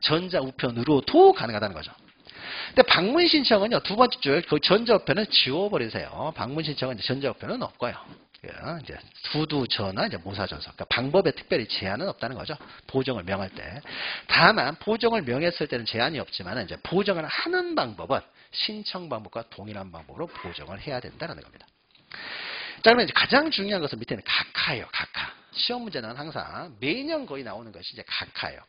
전자 우편으로도 가능하다는 거죠. 근데 방문 신청은요. 두 번째 줄 그 전자 우편은 지워버리세요. 방문 신청은 전자 우편은 없고요. 예, 이제 두두 전화, 이제 모사전서. 그러니까 방법에 특별히 제한은 없다는 거죠. 보정을 명할 때. 다만 보정을 명했을 때는 제한이 없지만 이제 보정을 하는 방법은 신청 방법과 동일한 방법으로 보정을 해야 된다는 겁니다. 자, 그러면 이제 가장 중요한 것은 밑에는 각하예요. 각하. 시험 문제는 항상 매년 거의 나오는 것이 이제 각하예요.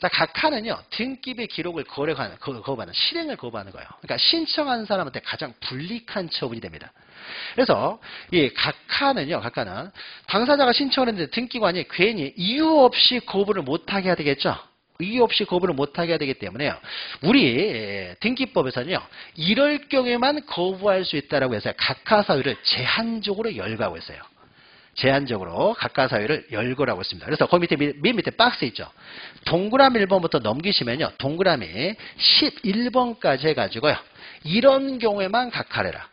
자, 각하는요, 등기부의 기록을 거래하는, 거부하는, 실행을 거부하는 거예요. 그러니까 신청한 사람한테 가장 불리한 처분이 됩니다. 그래서 이 각하는요, 각하는 당사자가 신청을 했는데 등기관이 괜히 이유 없이 거부를 못하게 해야 되겠죠. 이유 없이 거부를 못하게 해야 되기 때문에요. 우리 등기법에서는요. 이럴 경우에만 거부할 수 있다라고 해서 각하 사유를 제한적으로 열거하고 있어요. 제한적으로 각하사유를 열거라고 있습니다. 그래서 거기 밑에 맨 밑에 박스 있죠. 동그라미 1번부터 넘기시면요. 동그라미 11번까지 해가지고요. 이런 경우에만 각하래라.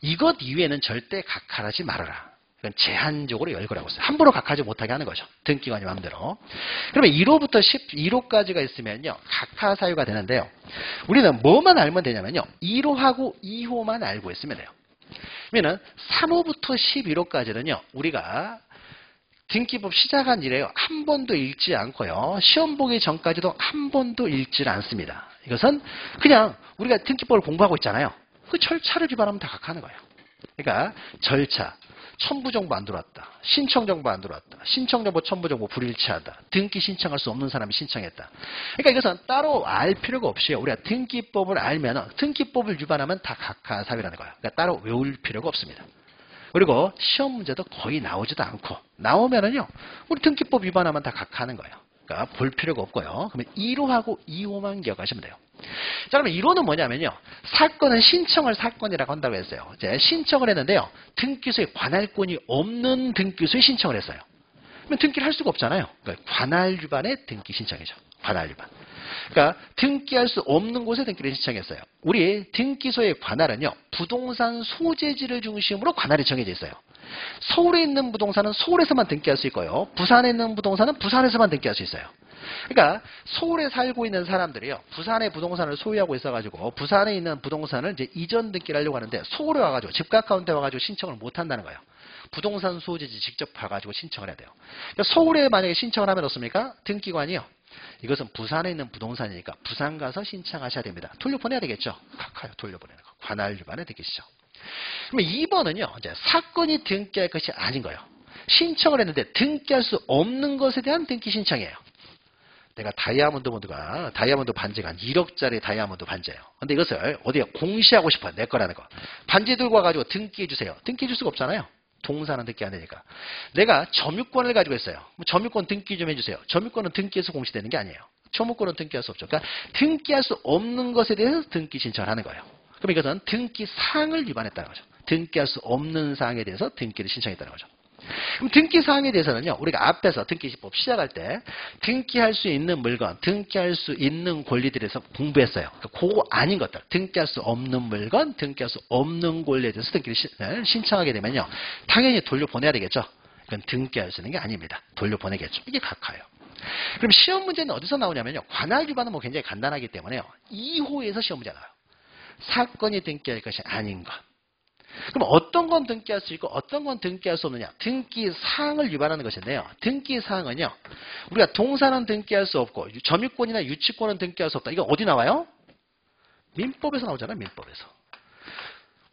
이것 이외에는 절대 각하하지 말아라. 이건 제한적으로 열거라고 있어요. 함부로 각하지 못하게 하는 거죠. 등기관이 마음대로. 그러면 1호부터 12호까지가 있으면요. 각하 사유가 되는데요. 우리는 뭐만 알면 되냐면요. 1호하고 2호만 알고 있으면 돼요. 그러면 3호부터 11호까지는요. 우리가 등기법 시작한 이래요. 한 번도 읽지 않고요. 시험 보기 전까지도 한 번도 읽질 않습니다. 이것은 그냥 우리가 등기법을 공부하고 있잖아요. 그 절차를 위반하면 다 각하는 거예요. 그러니까 절차, 첨부 정보 안 들어왔다. 신청 정보 안 들어왔다. 신청 정보, 첨부 정보 불일치하다. 등기 신청할 수 없는 사람이 신청했다. 그러니까 이것은 따로 알 필요가 없이요. 우리가 등기법을 알면 등기법을 위반하면 다 각하 사유라는 거예요. 그러니까 따로 외울 필요가 없습니다. 그리고 시험 문제도 거의 나오지도 않고 나오면은요. 우리 등기법 위반하면 다 각하는 거예요. 그러니까 볼 필요가 없고요. 그러면 1호하고 2호만 기억하시면 돼요. 자, 그러면 1호는 뭐냐면요. 사건은 신청을 사건이라고 한다고 했어요. 이제 신청을 했는데요. 등기소에 관할권이 없는 등기소에 신청을 했어요. 그러면 등기를 할 수가 없잖아요. 그러니까 관할 위반의 등기 신청이죠. 관할 위반. 그러니까 등기할 수 없는 곳에 등기를 신청했어요. 우리 등기소의 관할은요. 부동산 소재지를 중심으로 관할이 정해져 있어요. 서울에 있는 부동산은 서울에서만 등기할 수 있고요. 부산에 있는 부동산은 부산에서만 등기할 수 있어요. 그러니까 서울에 살고 있는 사람들이요. 부산에 부동산을 소유하고 있어가지고 부산에 있는 부동산을 이제 이전 등기를 하려고 하는데 서울에 와가지고 집 가까운 데 와가지고 신청을 못 한다는 거예요. 부동산 소유지 직접 가가지고 신청을 해야 돼요. 그러니까 서울에 만약에 신청을 하면 어떻습니까? 등기관이요. 이것은 부산에 있는 부동산이니까 부산 가서 신청하셔야 됩니다. 돌려보내야 되겠죠. 각하요. 돌려보내는 거. 관할 위반에 되겠죠. 그러면 2번은요. 이제 사건이 등기할 것이 아닌 거예요. 신청을 했는데 등기할 수 없는 것에 대한 등기 신청이에요. 내가 다이아몬드 본드가 다이아몬드 반지가 한 1억짜리 다이아몬드 반지예요. 근데 이것을 어디에 공시하고 싶어요. 내 거라는 거. 반지 들고 와가지고 등기해 주세요. 등기해 줄 수가 없잖아요. 동사는 등기 안 되니까. 내가 점유권을 가지고 있어요. 뭐 점유권 등기 좀 해주세요. 점유권은 등기해서 공시되는 게 아니에요. 점유권은 등기할 수 없죠. 그러니까 등기할 수 없는 것에 대해서 등기 신청을 하는 거예요. 그럼 이것은 등기 사항을 위반했다는 거죠. 등기할 수 없는 사항에 대해서 등기를 신청했다는 거죠. 그럼 등기 사항에 대해서는요, 우리가 앞에서 등기시법 시작할 때 등기할 수 있는 물건, 등기할 수 있는 권리들에서 공부했어요. 그러니까 그거 아닌 것들, 등기할 수 없는 물건, 등기할 수 없는 권리에 대해서 등기를 네, 신청하게 되면요, 당연히 돌려보내야 되겠죠. 그건 등기할 수 있는 게 아닙니다. 돌려보내겠죠. 이게 각하예요. 그럼 시험 문제는 어디서 나오냐면요, 관할 위반은 뭐 굉장히 간단하기 때문에요, 2호에서 시험 문제 나와요. 사건이 등기할 것이 아닌 것. 그럼 어떤 건 등기할 수 있고 어떤 건 등기할 수 없느냐? 등기 사항을 위반하는 것인데요. 등기 사항은요. 우리가 동사는 등기할 수 없고 점유권이나 유치권은 등기할 수 없다. 이거 어디 나와요? 민법에서 나오잖아요. 민법에서.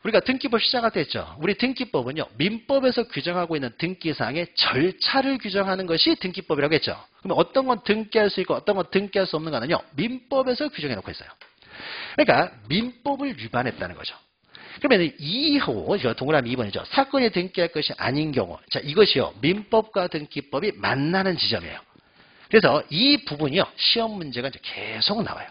우리가 등기법 시작할 때 했죠. 우리 등기법은요. 민법에서 규정하고 있는 등기사항의 절차를 규정하는 것이 등기법이라고 했죠. 그러면 어떤 건 등기할 수 있고 어떤 건 등기할 수 없는 거는요. 민법에서 규정해 놓고 있어요. 그러니까 민법을 위반했다는 거죠. 그러면 2호, 동그라미 2번이죠. 사건에 등기할 것이 아닌 경우. 자, 이것이요. 민법과 등기법이 만나는 지점이에요. 그래서 이 부분이요. 시험 문제가 이제 계속 나와요.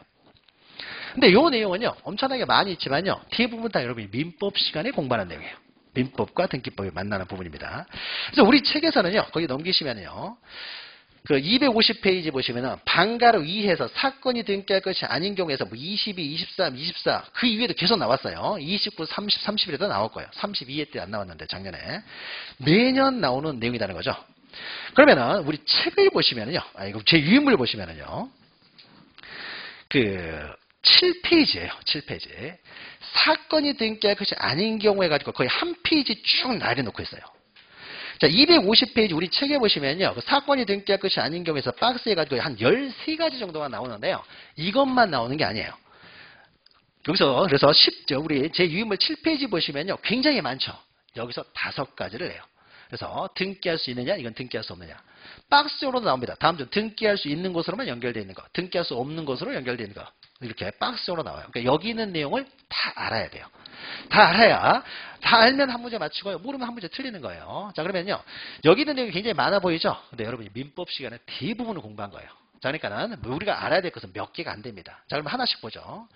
근데 이 내용은요. 엄청나게 많이 있지만요. 대부분 다 여러분이 민법 시간에 공부하는 내용이에요. 민법과 등기법이 만나는 부분입니다. 그래서 우리 책에서는요. 거기 넘기시면요. 그 250페이지 보시면은 방가로 2해서 사건이 등기할 것이 아닌 경우에서 뭐 22, 23, 24 그 이후에도 계속 나왔어요. 29, 30, 31에도 나올 거예요. 32회 때 안 나왔는데 작년에 매년 나오는 내용이라는 거죠. 그러면은 우리 책을 보시면은요. 아 이거 제 유인물 보시면은요. 그 7페이지예요. 7페이지. 사건이 등기할 것이 아닌 경우에 가지고 거의 한 페이지 쭉 나열해 놓고 있어요. 자, 250페이지 우리 책에 보시면요. 그 사건이 등기할 것이 아닌 경우에서 박스에 가지고 한 13가지 정도가 나오는데요. 이것만 나오는 게 아니에요. 여기서 그래서 10죠. 우리 제 유인물 7페이지 보시면요. 굉장히 많죠. 여기서 다섯 가지를 해요. 그래서 등기할 수 있느냐, 이건 등기할 수 없느냐. 박스적으로 나옵니다. 다음 중 등기할 수 있는 곳으로만 연결되어 있는 거, 등기할 수 없는 곳으로 연결되어 있는 거. 이렇게 박스적으로 나와요. 그러니까 여기 있는 내용을 다 알아야 돼요. 다 알아야 다 알면 한 문제 맞추고요. 모르면 한 문제 틀리는 거예요. 자 그러면요. 여기 있는 내용이 굉장히 많아 보이죠? 근데 여러분이 민법 시간에 대부분을 공부한 거예요. 자, 그러니까는 우리가 알아야 될 것은 몇 개가 안 됩니다. 자, 그럼 하나씩 보죠.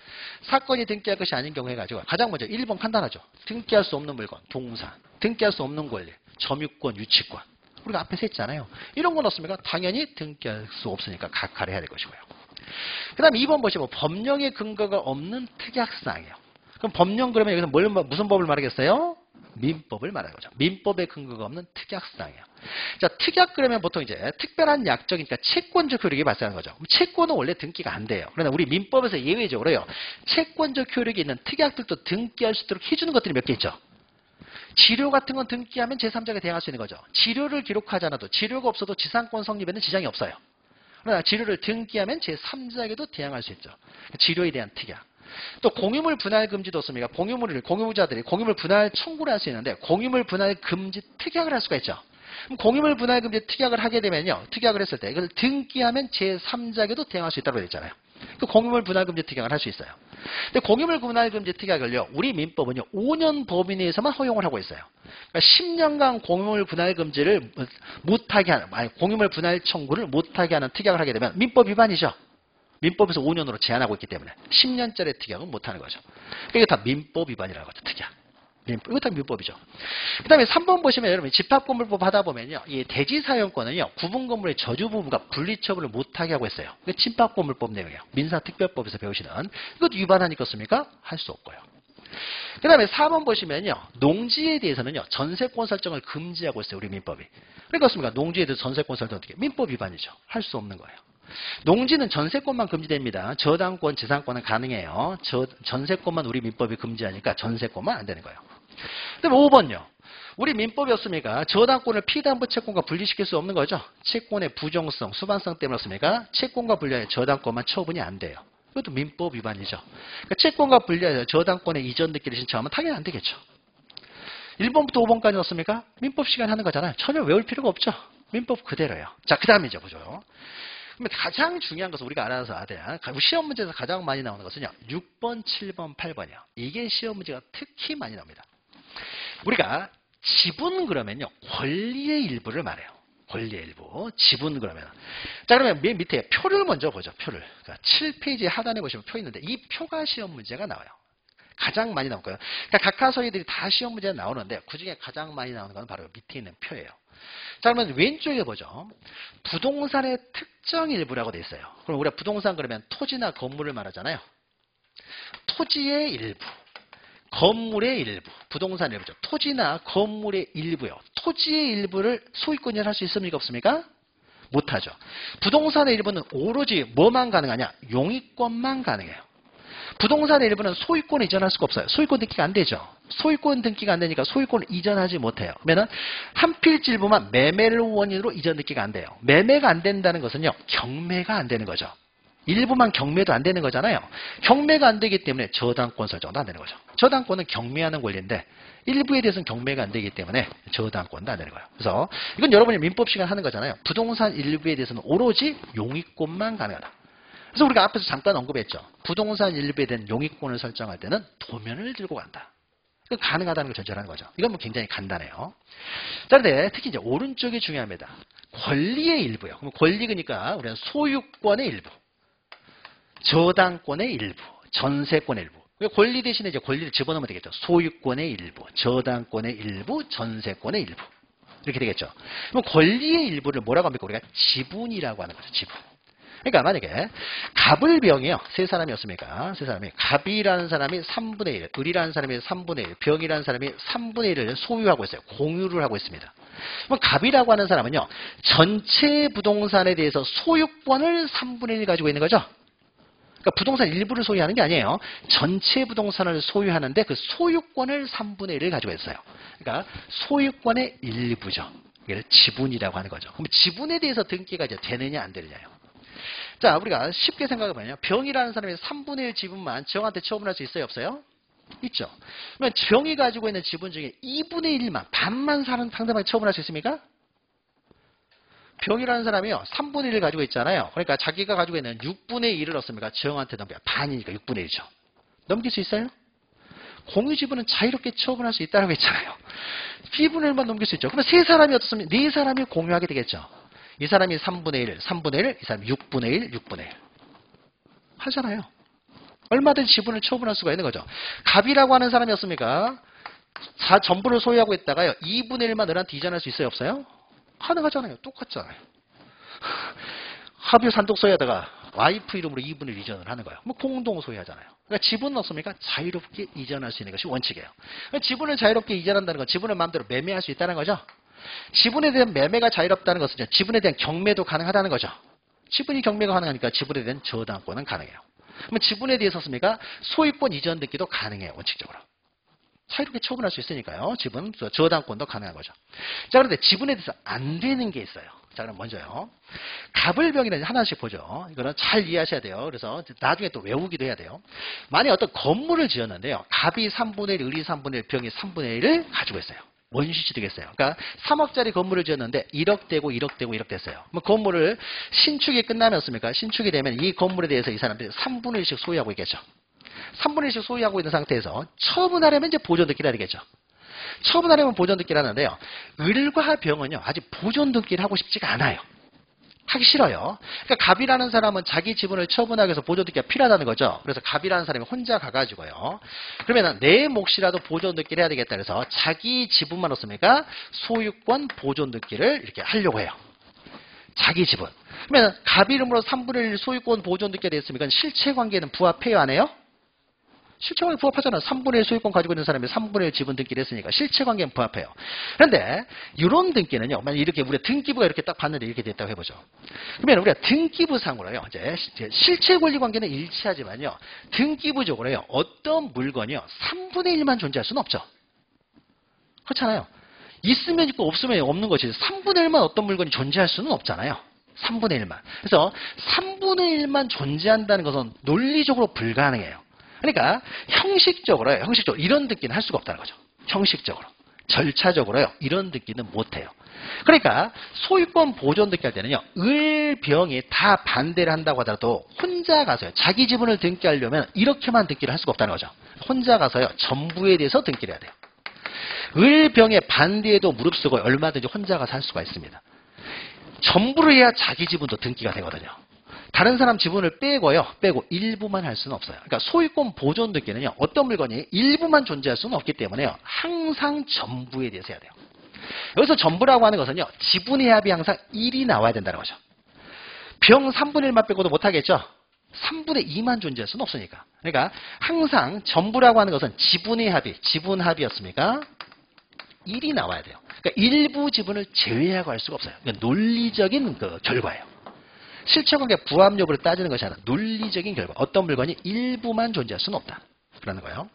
사건이 등기할 것이 아닌 경우에 가지고 가장 먼저 1번 판단하죠. 등기할 수 없는 물건, 동산, 등기할 수 없는 권리, 점유권, 유치권. 우리가 앞에서 했잖아요. 이런 건 없습니까? 당연히 등기할 수 없으니까 각하를 해야 될 것이고요. 그 다음에 2번 보시면 법령의 근거가 없는 특약사항이에요. 그럼 법령 그러면 여기서 뭘, 무슨 법을 말하겠어요? 민법을 말하는 거죠. 민법의 근거가 없는 특약사항이에요. 자, 특약 그러면 보통 이제 특별한 약적이니까 채권적 효력이 발생하는 거죠. 채권은 원래 등기가 안 돼요. 그러나 우리 민법에서 예외적으로요. 채권적 효력이 있는 특약들도 등기할 수 있도록 해주는 것들이 몇 개 있죠. 지료 같은 건 등기하면 제3자가 대항할 수 있는 거죠. 지료를 기록하지 않아도 지료가 없어도 지상권 성립에는 지장이 없어요. 그러나 지료를 등기하면 제3자에게도 대항할 수 있죠. 지료에 대한 특약. 또 공유물 분할 금지도 없습니까? 공유물을 공유자들이 공유물 분할 청구를 할 수 있는데 공유물 분할 금지 특약을 할 수가 있죠. 공유물 분할 금지 특약을 하게 되면요. 특약을 했을 때 이걸 등기하면 제3자에게도 대항할 수 있다고 되어 있잖아요. 그 공유물 분할 금지 특약을 할 수 있어요. 근데 공유물 분할 금지 특약을요. 우리 민법은요. 5년 범위 내에서만 허용을 하고 있어요. 그러니까 10년간 공유물 분할 금지를 못하게 하는 아니 공유물 분할 청구를 못하게 하는 특약을 하게 되면 민법 위반이죠. 민법에서 5년으로 제한하고 있기 때문에 10년짜리 특약은 못하는 거죠. 이게 다 민법 위반이라고 하죠. 특약. 이거 다 민법이죠. 그 다음에 3번 보시면 여러분 집합건물법 하다 보면요. 이 대지사용권은요. 구분건물의 저주부부가 분리처분을 못하게 하고 있어요. 이게 집합건물법 내용이에요. 민사특별법에서 배우시는 이것도 위반하니까 습니까? 할 수 없고요. 그 다음에 4번 보시면요. 농지에 대해서는요. 전세권 설정을 금지하고 있어요. 우리 민법이. 그러니까 습니까 농지에 대해서 전세권 설정 어떻게 민법 위반이죠. 할 수 없는 거예요. 농지는 전세권만 금지됩니다. 저당권, 지상권은 가능해요. 저, 전세권만 우리 민법이 금지하니까 전세권만 안 되는 거예요. 그다음에 5번요. 우리 민법이었습니까? 저당권을 피담보 채권과 분리시킬 수 없는 거죠. 채권의 부정성, 수반성 때문이었습니까? 채권과 분리하여 저당권만 처분이 안 돼요. 이것도 민법 위반이죠. 그러니까 채권과 분리하여 저당권의 이전 등기를 신청하면 당연히 안 되겠죠. 1번부터 5번까지 넣었습니까? 민법 시간 하는 거잖아요. 전혀 외울 필요가 없죠. 민법 그대로예요. 자, 그 다음에 이제 보죠. 그러면 가장 중요한 것은 우리가 알아서 돼요. 시험 문제에서 가장 많이 나오는 것은요. 6번, 7번, 8번이요. 이게 시험 문제가 특히 많이 나옵니다. 우리가 지분 그러면요. 권리의 일부를 말해요. 권리의 일부. 지분 그러면. 자, 그러면 맨 밑에 표를 먼저 보죠. 표를. 그러니까 7페이지 하단에 보시면 표 있는데 이 표가 시험 문제가 나와요. 가장 많이 나올 거예요. 그러니까 각하서희들이 다 시험 문제가 나오는데 그 중에 가장 많이 나오는 건 바로 밑에 있는 표예요. 자, 그러면 왼쪽에 보죠. 부동산의 특정 일부라고 돼 있어요. 그럼 우리가 부동산 그러면 토지나 건물을 말하잖아요. 토지의 일부, 건물의 일부, 부동산 일부죠. 토지나 건물의 일부요. 토지의 일부를 소유권이라 할수 있습니까? 없습니까? 못하죠. 부동산의 일부는 오로지 뭐만 가능하냐? 용의권만 가능해요. 부동산의 일부는 소유권을 이전할 수가 없어요. 소유권 등기가 안 되죠. 소유권 등기가 안 되니까 소유권을 이전하지 못해요. 그러면 한 필지일부만 매매를 원인으로 이전 등기가 안 돼요. 매매가 안 된다는 것은요. 경매가 안 되는 거죠. 일부만 경매도 안 되는 거잖아요. 경매가 안 되기 때문에 저당권 설정도 안 되는 거죠. 저당권은 경매하는 권리인데 일부에 대해서는 경매가 안 되기 때문에 저당권도 안 되는 거예요. 그래서 이건 여러분이 민법 시간 하는 거잖아요. 부동산 일부에 대해서는 오로지 용의권만 가능하다. 그래서 우리가 앞에서 잠깐 언급했죠. 부동산 일부에 대한 용의권을 설정할 때는 도면을 들고 간다. 그 가능하다는 걸 전제하는 거죠. 이건 뭐 굉장히 간단해요. 자, 근데 특히 이제 오른쪽이 중요합니다. 권리의 일부요. 그럼 권리니까 우리는 소유권의 일부, 저당권의 일부, 전세권의 일부. 권리 대신에 이제 권리를 집어넣으면 되겠죠. 소유권의 일부, 저당권의 일부, 전세권의 일부. 이렇게 되겠죠. 그럼 권리의 일부를 뭐라고 합니까? 우리가 지분이라고 하는 거죠. 지분. 그러니까 만약에 갑을 병이요. 세 사람이었습니까? 세 사람이 갑이라는 사람이 3분의 1, 을이라는 사람이 3분의 1, 병이라는 사람이 3분의 1을 소유하고 있어요. 공유를 하고 있습니다. 그럼 갑이라고 하는 사람은요. 전체 부동산에 대해서 소유권을 3분의 1 가지고 있는 거죠. 그러니까 부동산 일부를 소유하는 게 아니에요. 전체 부동산을 소유하는데 그 소유권을 3분의 1을 가지고 있어요. 그러니까 소유권의 일부죠. 이걸 지분이라고 하는 거죠. 그럼 지분에 대해서 등기가 이제 되느냐 안 되느냐요. 자, 우리가 쉽게 생각해보면 병이라는 사람이 3분의 1 지분만 정한테 처분할 수 있어요? 없어요? 있죠. 그러면 병이 가지고 있는 지분 중에 2분의 1만, 반만 사는 상대방이 처분할 수 있습니까? 병이라는 사람이요. 3분의 1을 가지고 있잖아요. 그러니까 자기가 가지고 있는 6분의 1을 얻습니까? 정한테 넘겨. 반이니까 6분의 1이죠. 넘길 수 있어요? 공유 지분은 자유롭게 처분할 수 있다고 했잖아요. 2분의 1만 넘길 수 있죠. 그러면 세 사람이 어떻습니까? 네 사람이 공유하게 되겠죠. 이 사람이 3분의 1, 3분의 1, 이 사람이 6분의 1, 6분의 1. 하잖아요. 얼마든지 지분을 처분할 수가 있는 거죠. 갑이라고 하는 사람이었습니까? 자, 전부를 소유하고 있다가요. 2분의 1만 너한테 이전할 수 있어요? 없어요? 가능하잖아요. 똑같잖아요. 합의 산독 소유하다가 와이프 이름으로 2분의 1 이전을 하는 거예요. 뭐 공동 소유하잖아요. 그러니까 지분은 없습니까? 자유롭게 이전할 수 있는 것이 원칙이에요. 그러니까 지분을 자유롭게 이전한다는 건 지분을 마음대로 매매할 수 있다는 거죠. 지분에 대한 매매가 자유롭다는 것은 지분에 대한 경매도 가능하다는 거죠. 지분이 경매가 가능하니까 지분에 대한 저당권은 가능해요. 그러면 지분에 대해서 습니까 소유권 이전 등기도 가능해요. 원칙적으로. 자유롭게 처분할 수 있으니까요. 지분 저당권도 가능한 거죠. 자 그런데 지분에 대해서 안 되는 게 있어요. 자 그럼 먼저요. 갑을병이라는 하나씩 보죠. 이거는 잘 이해하셔야 돼요. 그래서 나중에 또 외우기도 해야 돼요. 만약 어떤 건물을 지었는데요. 갑이 3분의 1, 을이 3분의 1, 병이 3분의 1을 가지고 있어요. 원시시 되겠어요. 그러니까 3억짜리 건물을 지었는데 1억 되고 1억 되고 1억 됐어요. 뭐 건물을 신축이 끝나면 습니까 신축이 되면 이 건물에 대해서 이 사람들이 3분의 1씩 소유하고 있겠죠. 3분의 1씩 소유하고 있는 상태에서 처분하려면 이제 보존 듣기를 해야되겠죠. 처분하려면 보존 듣기를 하는데요. 을과 병은요. 아직 보존 듣기를 하고 싶지가 않아요. 하기 싫어요. 그러니까 갑이라는 사람은 자기 지분을 처분하기 위해서 보존 듣기가 필요하다는 거죠. 그래서 갑이라는 사람이 혼자 가가지고요. 그러면 내 몫이라도 보존 듣기를 해야 되겠다 그래서 자기 지분만 없습니까? 소유권 보존 듣기를 이렇게 하려고 해요. 자기 지분. 그러면 갑 이름으로 3분의 1 소유권 보존 듣기가 됐으니까 실체 관계는 부합해요, 안 해요? 실체관계 부합하잖아. 3분의 1 소유권 가지고 있는 사람이 3분의 1 지분 등기를 했으니까 실체관계는 부합해요. 그런데 이런 등기는요. 만약 이렇게 우리가 등기부가 이렇게 딱 봤는데 이렇게 됐다고 해보죠. 그러면 우리가 등기부상으로요. 이제 실체 권리 관계는 일치하지만요. 등기부적으로요. 어떤 물건이요. 3분의 1만 존재할 수는 없죠. 그렇잖아요. 있으면 있고 없으면 없는 것이 3분의 1만 어떤 물건이 존재할 수는 없잖아요. 3분의 1만. 그래서 3분의 1만 존재한다는 것은 논리적으로 불가능해요. 그러니까 형식적으로요. 형식적으로 이런 듣기는 할 수가 없다는 거죠. 형식적으로. 절차적으로요. 이런 듣기는 못해요. 그러니까 소유권 보존 듣기 할 때는요. 을병이 다 반대를 한다고 하더라도 혼자 가서요. 자기 지분을 등기하려면 이렇게만 등기를 할 수가 없다는 거죠. 혼자 가서요. 전부에 대해서 등기를 해야 돼요. 을병의 반대에도 무릅쓰고 얼마든지 혼자 가서 할 수가 있습니다. 전부를 해야 자기 지분도 등기가 되거든요. 다른 사람 지분을 빼고요. 빼고 일부만 할 수는 없어요. 그러니까 소유권 보존 등기는요. 어떤 물건이 일부만 존재할 수는 없기 때문에요. 항상 전부에 대해서 해야 돼요. 여기서 전부라고 하는 것은요. 지분의 합이 항상 1이 나와야 된다는 거죠. 병 3분의 1만 빼고도 못하겠죠. 3분의 2만 존재할 수는 없으니까. 그러니까 항상 전부라고 하는 것은 지분의 합이, 지분 합이었습니까? 1이 나와야 돼요. 그러니까 일부 지분을 제외하고 할 수가 없어요. 그러니까 논리적인 그 결과예요. 실체관계 부합 여부를 따지는 것이 아니라 논리적인 결과. 어떤 물건이 일부만 존재할 수는 없다. 그러는 거예요.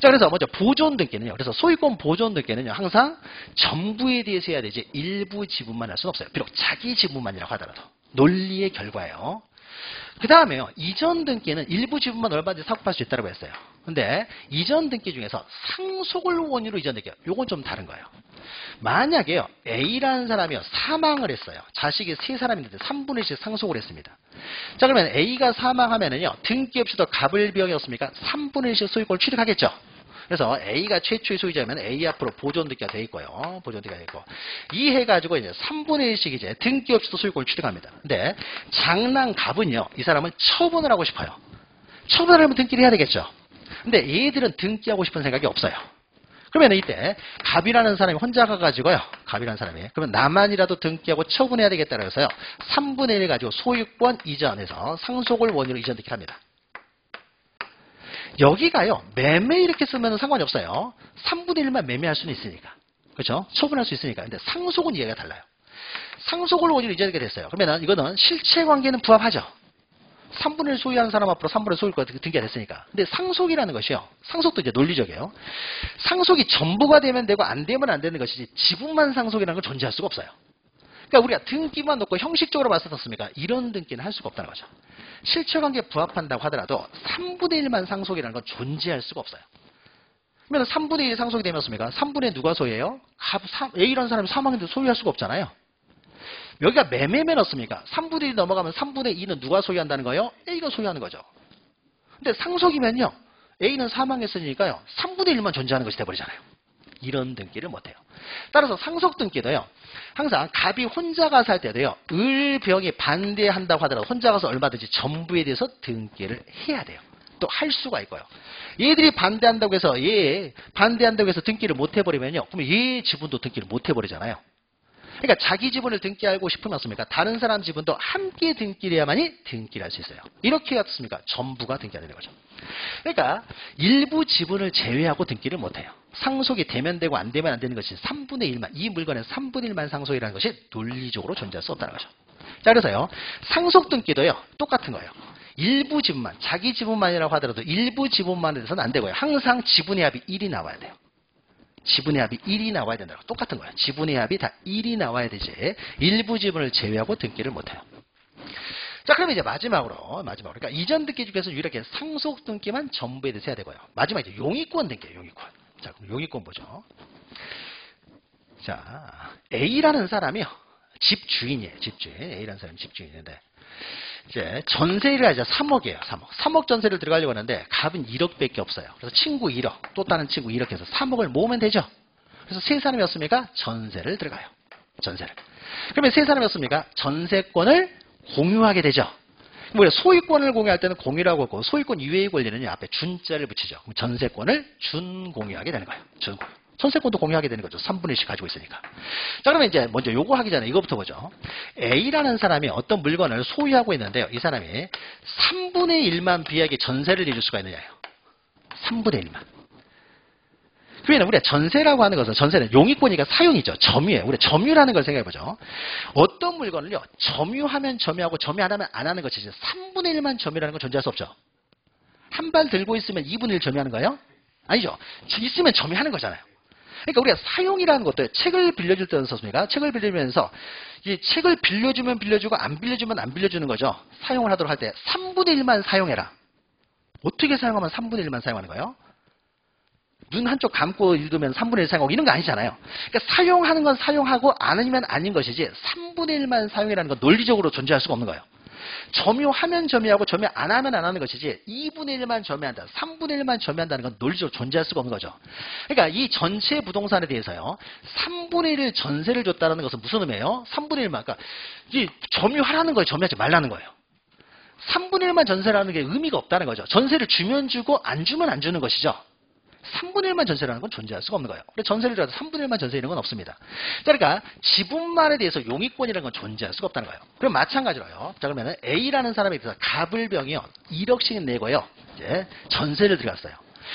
자, 그래서 먼저 보존 등기는요. 그래서 소유권 보존 등기는요. 항상 전부에 대해서 해야 되지 일부 지분만 할 수는 없어요. 비록 자기 지분만이라고 하더라도. 논리의 결과예요. 그 다음에요. 이전 등기는 일부 지분만 얼마든지 사고팔 수 있다고 했어요. 근데 이전 등기 중에서 상속을 원인으로 이전 등기. 요건 좀 다른 거예요. 만약에요. A라는 사람이요. 사망을 했어요. 자식이 세 사람인데 3분의 1씩 상속을 했습니다. 자 그러면 A가 사망하면은요. 등기 없이도 갑을병이었습니까? 3분의 1씩 소유권을 취득하겠죠. 그래서 A가 최초의 소유자면 A 앞으로 보존등기가 돼 있고요. 보존등기가 돼 있고. 이 해가지고 이제 3분의 1씩 이제 등기 없이도 소유권을 취득합니다. 근데 장남 갑은요. 이 사람은 처분을 하고 싶어요. 처분을 하면 등기를 해야 되겠죠. 근데 얘들은 등기하고 싶은 생각이 없어요. 그러면 이때 갑이라는 사람이 혼자 가가지고요. 갑이라는 사람이. 그러면 나만이라도 등기하고 처분해야 되겠다고 해서요. 3분의 1 가지고 소유권 이전해서 상속을 원인으로 이전 등기를 합니다. 여기가요. 매매 이렇게 쓰면 상관이 없어요. 3분의 1만 매매할 수는 있으니까. 그렇죠? 처분할 수 있으니까. 근데 상속은 이해가 달라요. 상속을 원인으로 이전하게 됐어요. 그러면 이거는 실체 관계는 부합하죠. 3분의 1 소유하는 사람 앞으로 3분의 1 소유권 등기가 됐으니까. 근데 상속이라는 것이요. 상속도 이제 논리적이에요. 상속이 전부가 되면 되고 안 되면 안 되는 것이지 지분만 상속이라는 건 존재할 수가 없어요. 그러니까 우리가 등기만 놓고 형식적으로 봤었습니까? 이런 등기는 할 수가 없다는 거죠. 실체관계에 부합한다고 하더라도 3분의 1만 상속이라는 건 존재할 수가 없어요. 그러면 3분의 1 상속이 되면 습니까? 3분의 누가 소유해요? A라는 사람이 사망했는데 소유할 수가 없잖아요. 여기가 매매면 어떻습니까? 3분의 1이 넘어가면 3분의 2는 누가 소유한다는 거예요? A가 소유하는 거죠. 근데 상속이면요. A는 사망했으니까요. 3분의 1만 존재하는 것이 돼버리잖아요. 이런 등기를 못해요. 따라서 상속 등기도요. 항상 갑이 혼자 가서 할 때도요. 을병이 반대한다고 하더라도 혼자 가서 얼마든지 전부에 대해서 등기를 해야 돼요. 또 할 수가 있고요. 얘들이 반대한다고 해서 얘 반대한다고 해서 등기를 못 해버리면요. 그러면 얘 지분도 등기를 못 해버리잖아요. 그러니까 자기 지분을 등기하고 싶으면 어떻습니까? 다른 사람 지분도 함께 등기를 해야만이 등기를 할 수 있어요. 이렇게 어떻습니까? 전부가 등기가 되는 거죠. 그러니까 일부 지분을 제외하고 등기를 못해요. 상속이 되면 되고 안 되면 안 되는 것이 3분의 1만 이 물건의 3분의 1만 상속이라는 것이 논리적으로 존재할 수 없다는 거죠. 자 그래서요. 상속 등기도요. 똑같은 거예요. 일부 지분만 자기 지분만이라고 하더라도 일부 지분만에 대해서는 안 되고요. 항상 지분의 합이 1이 나와야 돼요. 지분의 합이 1이 나와야 된다고 똑같은 거예요. 지분의 합이 다 1이 나와야 되지 일부 지분을 제외하고 등기를 못해요. 자 그럼 이제 마지막으로 마지막으로 그러니까 이전 등기 중에서 유일하게 상속 등기만 전부에 대해서 해야 되고요. 마지막 이제 용의권 등기예요. 용의권. 자 그럼 용의권 보죠. 자 A라는 사람이요. 집주인이에요. 집주인. A라는 사람이 집주인인데 이제 전세를 하자 3억이에요. 3억. 3억 전세를 들어가려고 하는데 값은 1억밖에 없어요. 그래서 친구 1억, 또 다른 친구 1억 해서 3억을 모으면 되죠. 그래서 세 사람이었습니까? 전세를 들어가요. 전세를. 그러면 세 사람이었습니까? 전세권을 공유하게 되죠. 뭐 소유권을 공유할 때는 공유라고 하고 소유권 이외의 권리는 앞에 준자를 붙이죠. 그럼 전세권을 준 공유하게 되는 거예요. 준 공유. 전세권도 공유하게 되는 거죠. 3분의 1씩 가지고 있으니까. 자, 그러면 이제 먼저 요거 하기 전에 이거부터 보죠. A라는 사람이 어떤 물건을 소유하고 있는데요. 이 사람이 3분의 1만 비하게 전세를 내줄 수가 있느냐요. 3분의 1만. 그러면 우리가 전세라고 하는 것은 전세는 용의권이니까 사용이죠. 점유예요. 우리가 점유라는 걸 생각해보죠. 어떤 물건을요. 점유하면 점유하고 점유 안 하면 안 하는 것이지 3분의 1만 점유라는 건 존재할 수 없죠. 한 발 들고 있으면 2분의 1 점유하는 거예요? 아니죠. 있으면 점유하는 거잖아요. 그러니까 우리가 사용이라는 것도 책을 빌려줄 때는 썼습니까? 책을 빌리면서 이 책을 빌려주면 빌려주고 안 빌려주면 안 빌려주는 거죠. 사용을 하도록 할 때 3분의 1만 사용해라. 어떻게 사용하면 3분의 1만 사용하는 거예요? 눈 한쪽 감고 읽으면 3분의 1 사용하고 이런 거 아니잖아요. 그러니까 사용하는 건 사용하고 아니면 아닌 것이지 3분의 1만 사용이라는 건 논리적으로 존재할 수가 없는 거예요. 점유하면 점유하고 점유 안 하면 안 하는 것이지 2분의 1만 점유한다, 3분의 1만 점유한다는 건 논리적으로 존재할 수가 없는 거죠. 그러니까 이 전체 부동산에 대해서요. 3분의 1을 전세를 줬다는 것은 무슨 의미예요? 3분의 1만 그러니까 이 점유하라는 거예요. 점유하지 말라는 거예요. 3분의 1만 전세라는 게 의미가 없다는 거죠. 전세를 주면 주고 안 주면 안 주는 것이죠. 3분의 1만 전세라는 건 존재할 수가 없는 거예요. 그래서 전세를 줘도 3분의 1만 전세 이런 건 없습니다. 그러니까 지분만에 대해서 용의권이라는 건 존재할 수가 없다는 거예요. 그럼 마찬가지로요. 자 그러면 A라는 사람에 대해서 갑을병이요. 1억씩 내고요. 이제 전세를 들어갔어요.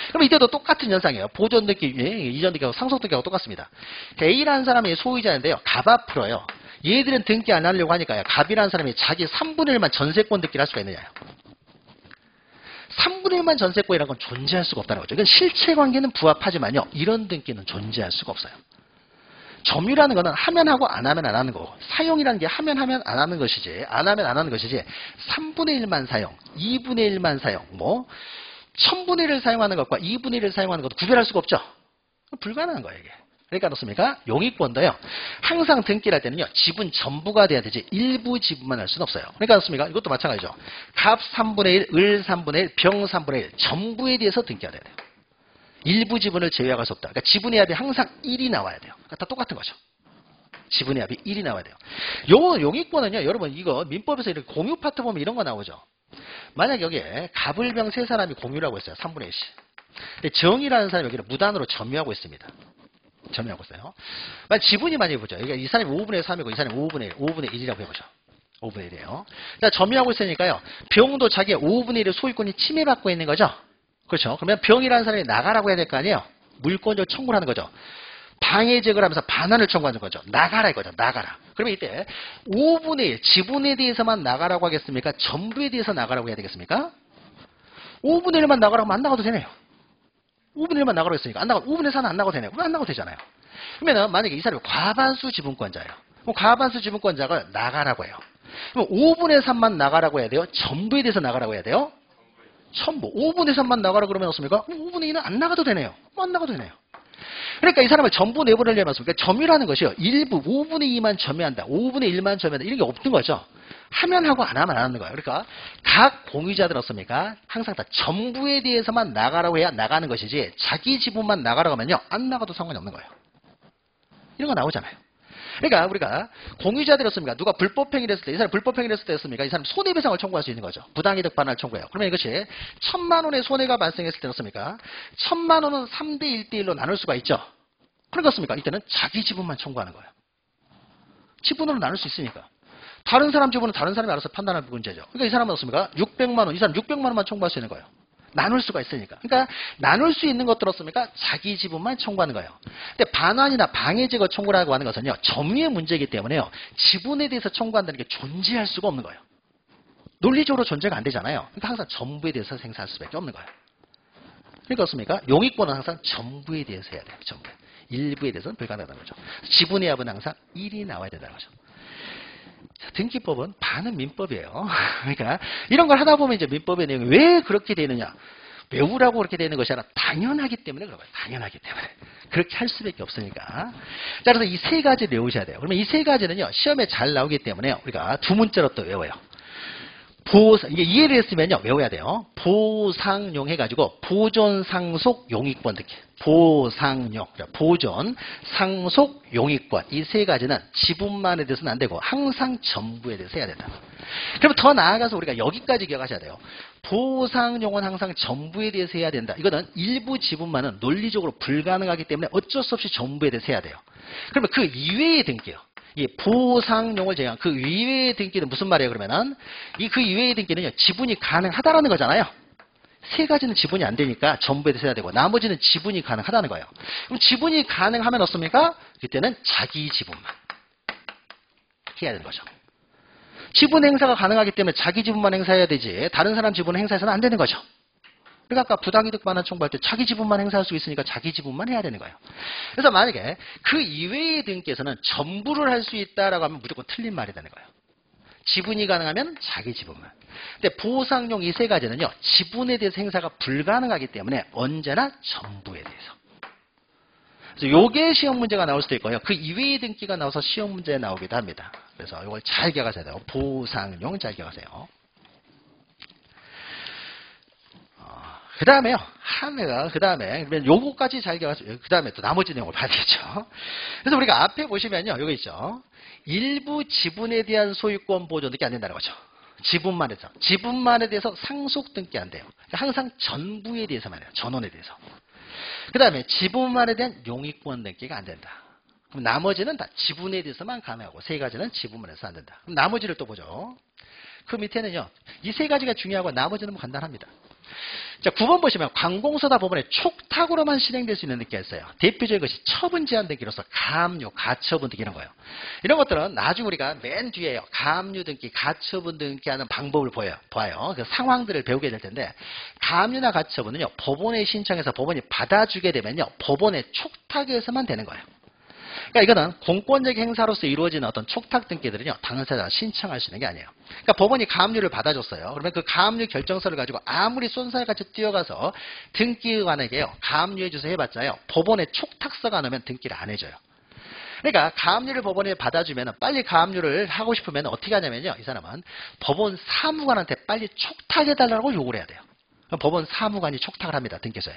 그럼 이때도 똑같은 현상이에요. 보존 등기, 예, 이전 등기하고 상속 등기하고 똑같습니다. A라는 사람이 소유자인데요. 갑 앞으로요. 얘들은 등기 안 하려고 하니까요. 갑이라는 사람이 자기 3분의 1만 전세권 등기를 할 수가 있느냐요. 3분의 1만 전세권이라는 건 존재할 수가 없다는 거죠. 이건 실체 관계는 부합하지만요. 이런 등기는 존재할 수가 없어요. 점유라는 거는 하면 하고 안 하면 안 하는 거고 사용이라는 게 하면 하면 안 하는 것이지 안 하면 안 하는 것이지 3분의 1만 사용, 2분의 1만 사용, 뭐 1000분의 1을 사용하는 것과 2분의 1을 사용하는 것도 구별할 수가 없죠. 불가능한 거예요 이게. 그러니까 그렇습니까? 용의권도요. 항상 등기를 할 때는요. 지분 전부가 돼야 되지 일부 지분만 할 수는 없어요. 그러니까 그렇습니까? 이것도 마찬가지죠. 갑 3분의 1, 을 3분의 1, 병 3분의 1 전부에 대해서 등기가 돼야 돼요. 일부 지분을 제외할 수 없다. 그러니까 지분의 합이 항상 1이 나와야 돼요. 그러니까 다 똑같은 거죠. 지분의 합이 1이 나와야 돼요. 요 용의권은요. 여러분 이거 민법에서 이렇게 공유 파트 보면 이런 거 나오죠. 만약 여기에 갑을 병 세 사람이 공유라고 했어요. 3분의 1씩. 근데 정이라는 사람이 여기를 무단으로 점유하고 있습니다. 점유하고 있어요. 만약 지분이 많이 보죠. 그러니까 이 사람이 5분의 3이고 이 사람이 5분의 1, 5분의 1이라고 해보죠. 5분의 1이에요. 자, 점유하고 있으니까요. 병도 자기의 5분의 1의 소유권이 침해받고 있는 거죠. 그렇죠. 그러면 병이라는 사람이 나가라고 해야 될 거 아니에요. 물권적 청구를 하는 거죠. 방해제거를 하면서 반환을 청구하는 거죠. 나가라 이거죠. 나가라. 그러면 이때 5분의 1, 지분에 대해서만 나가라고 하겠습니까? 전부에 대해서 나가라고 해야 되겠습니까? 5분의 1만 나가라고 하면 안 나가도 되네요. 5분의 1만 나가라고 했으니까 안 나가 5분의 4는 안 나가도. 그럼 안 나가도 되잖아요. 그러면 만약에 이 사람이 과반수 지분권자예요. 그럼 과반수 지분권자가 나가라고 해요. 그럼 5분의 3만 나가라고 해야 돼요? 전부에 대해서 나가라고 해야 돼요? 전부. 5분의 3만 나가라 그러면 어떻습니까? 5분의 2는 안 나가도 되네요. 안 나가도 되네요. 그러니까 이 사람을 전부 내보내려면 어떻습니까? 점유라는 것이요. 일부 5분의 2만 점유한다. 5분의 1만 점유한다. 이런 게 없는 거죠. 하면 하고 안 하면 안 하는 거예요. 그러니까 각 공유자들 어떻습니까? 항상 다 전부에 대해서만 나가라고 해야 나가는 것이지 자기 지분만 나가라고 하면요. 안 나가도 상관이 없는 거예요. 이런 거 나오잖아요. 그러니까 우리가 공유자들이었습니까? 누가 불법행위를 했을 때, 이 사람 불법행위를 했을 때였습니까? 이 사람 손해배상을 청구할 수 있는 거죠. 부당이득 반환을 청구해요. 그러면 이것이 천만 원의 손해가 발생했을 때였습니까? 천만 원은 3대 1대1로 나눌 수가 있죠. 그렇습니까? 이때는 자기 지분만 청구하는 거예요. 지분으로 나눌 수 있으니까. 다른 사람 지분은 다른 사람이 알아서 판단할 문제죠. 그러니까 이 사람은 어떻습니까? 600만 원, 이 사람 600만 원만 청구할 수 있는 거예요. 나눌 수가 있으니까. 그러니까 나눌 수 있는 것들 어떻습니까? 자기 지분만 청구하는 거예요. 근데 반환이나 방해제거 청구라고 하는 것은요. 점유의 문제이기 때문에요. 지분에 대해서 청구한다는 게 존재할 수가 없는 거예요. 논리적으로 존재가 안 되잖아요. 그러니까 항상 전부에 대해서 생산할 수밖에 없는 거예요. 그러니까 어떻습니까? 용익권은 항상 전부에 대해서 해야 돼요. 전부. 일부에 대해서는 불가능하다는 거죠. 지분의 합은 항상 1이 나와야 된다는 거죠. 자, 등기법은 반은 민법이에요. 그러니까 이런 걸 하다 보면 이제 민법의 내용이 왜 그렇게 되느냐. 외우라고 그렇게 되는 것이 아니라 당연하기 때문에 그런 거예요. 당연하기 때문에. 그렇게 할 수밖에 없으니까. 자, 그래서 이 세 가지를 외우셔야 돼요. 그러면 이 세 가지는요, 시험에 잘 나오기 때문에 우리가 두 문자로 또 외워요. 보상, 이게 이해를 했으면요, 외워야 돼요. 보상용 해가지고, 보존, 상속, 용익권 듣기. 보상용, 보존, 상속, 용익권. 이 세 가지는 지분만에 대해서는 안 되고, 항상 전부에 대해서 해야 된다. 그럼 더 나아가서 우리가 여기까지 기억하셔야 돼요. 보상용은 항상 전부에 대해서 해야 된다. 이거는 일부 지분만은 논리적으로 불가능하기 때문에 어쩔 수 없이 전부에 대해서 해야 돼요. 그러면 그 이외의 등기요. 이 보상용을 제외한 그 이외의 등기는 무슨 말이에요 그러면은? 이 그 이외의 등기는요 지분이 가능하다라는 거잖아요. 세 가지는 지분이 안 되니까 전부에 대해서 해야 되고 나머지는 지분이 가능하다는 거예요. 그럼 지분이 가능하면 어떻습니까? 그때는 자기 지분만 해야 되는 거죠. 지분 행사가 가능하기 때문에 자기 지분만 행사해야 되지 다른 사람 지분 행사해서는 안 되는 거죠 그러니까 아까 부당이득 반환 청구할 때 자기 지분만 행사할 수 있으니까 자기 지분만 해야 되는 거예요. 그래서 만약에 그 이외의 등기에서는 전부를 할 수 있다라고 하면 무조건 틀린 말이 되는 거예요. 지분이 가능하면 자기 지분만. 근데 보상용 이 세 가지는요. 지분에 대해서 행사가 불가능하기 때문에 언제나 전부에 대해서. 그래서 요게 시험 문제가 나올 수도 있고요. 그 이외의 등기가 나와서 시험 문제에 나오기도 합니다. 그래서 이걸 잘 기억하셔야 돼요. 보상용 잘 기억하세요. 그 다음에요. 하나가 그 다음에 요거까지 잘 기억하세요. 그 다음에 또 나머지 내용을 봐야 되겠죠. 그래서 우리가 앞에 보시면요. 여기 있죠. 일부 지분에 대한 소유권 보존 등기 안 된다는 거죠. 지분만 해서. 지분만에 대해서 상속 등기 안 돼요. 항상 전부에 대해서만 해요. 전원에 대해서. 그 다음에 지분만에 대한 용익권 등기가 안 된다. 그럼 나머지는 다 지분에 대해서만 가능하고 세 가지는 지분만 해서 안 된다. 그럼 나머지를 또 보죠. 그 밑에는요. 이 세 가지가 중요하고 나머지는 뭐 간단합니다. 자, 9번 보시면 관공서다 법원에 촉탁으로만 실행될 수 있는 등기가 있어요. 대표적인 것이 처분 제한 등기로서 가압류, 가처분 등기 이런 거예요. 이런 것들은 나중에 우리가 맨 뒤에요. 가압류 등기, 가처분 등기하는 방법을 보여요. 봐요. 그 상황들을 배우게 될 텐데 가압류나 가처분은요. 법원에 신청해서 법원이 받아주게 되면요. 법원의 촉탁에서만 되는 거예요. 그러니까 이거는 공권적 행사로서 이루어지는 어떤 촉탁 등기들은요. 당사자가 신청할 수 있는 게 아니에요. 그러니까 법원이 가압류를 받아줬어요. 그러면 그 가압류 결정서를 가지고 아무리 쏜살같이 뛰어가서 등기관에게요. 가압류해 주세요 해봤자요. 법원에 촉탁서가 나면 등기를 안 해줘요. 그러니까 가압류를 법원에 받아주면 빨리 가압류를 하고 싶으면 어떻게 하냐면요. 이 사람은 법원 사무관한테 빨리 촉탁해달라고 요구를 해야 돼요. 법원 사무관이 촉탁을 합니다. 등기소에.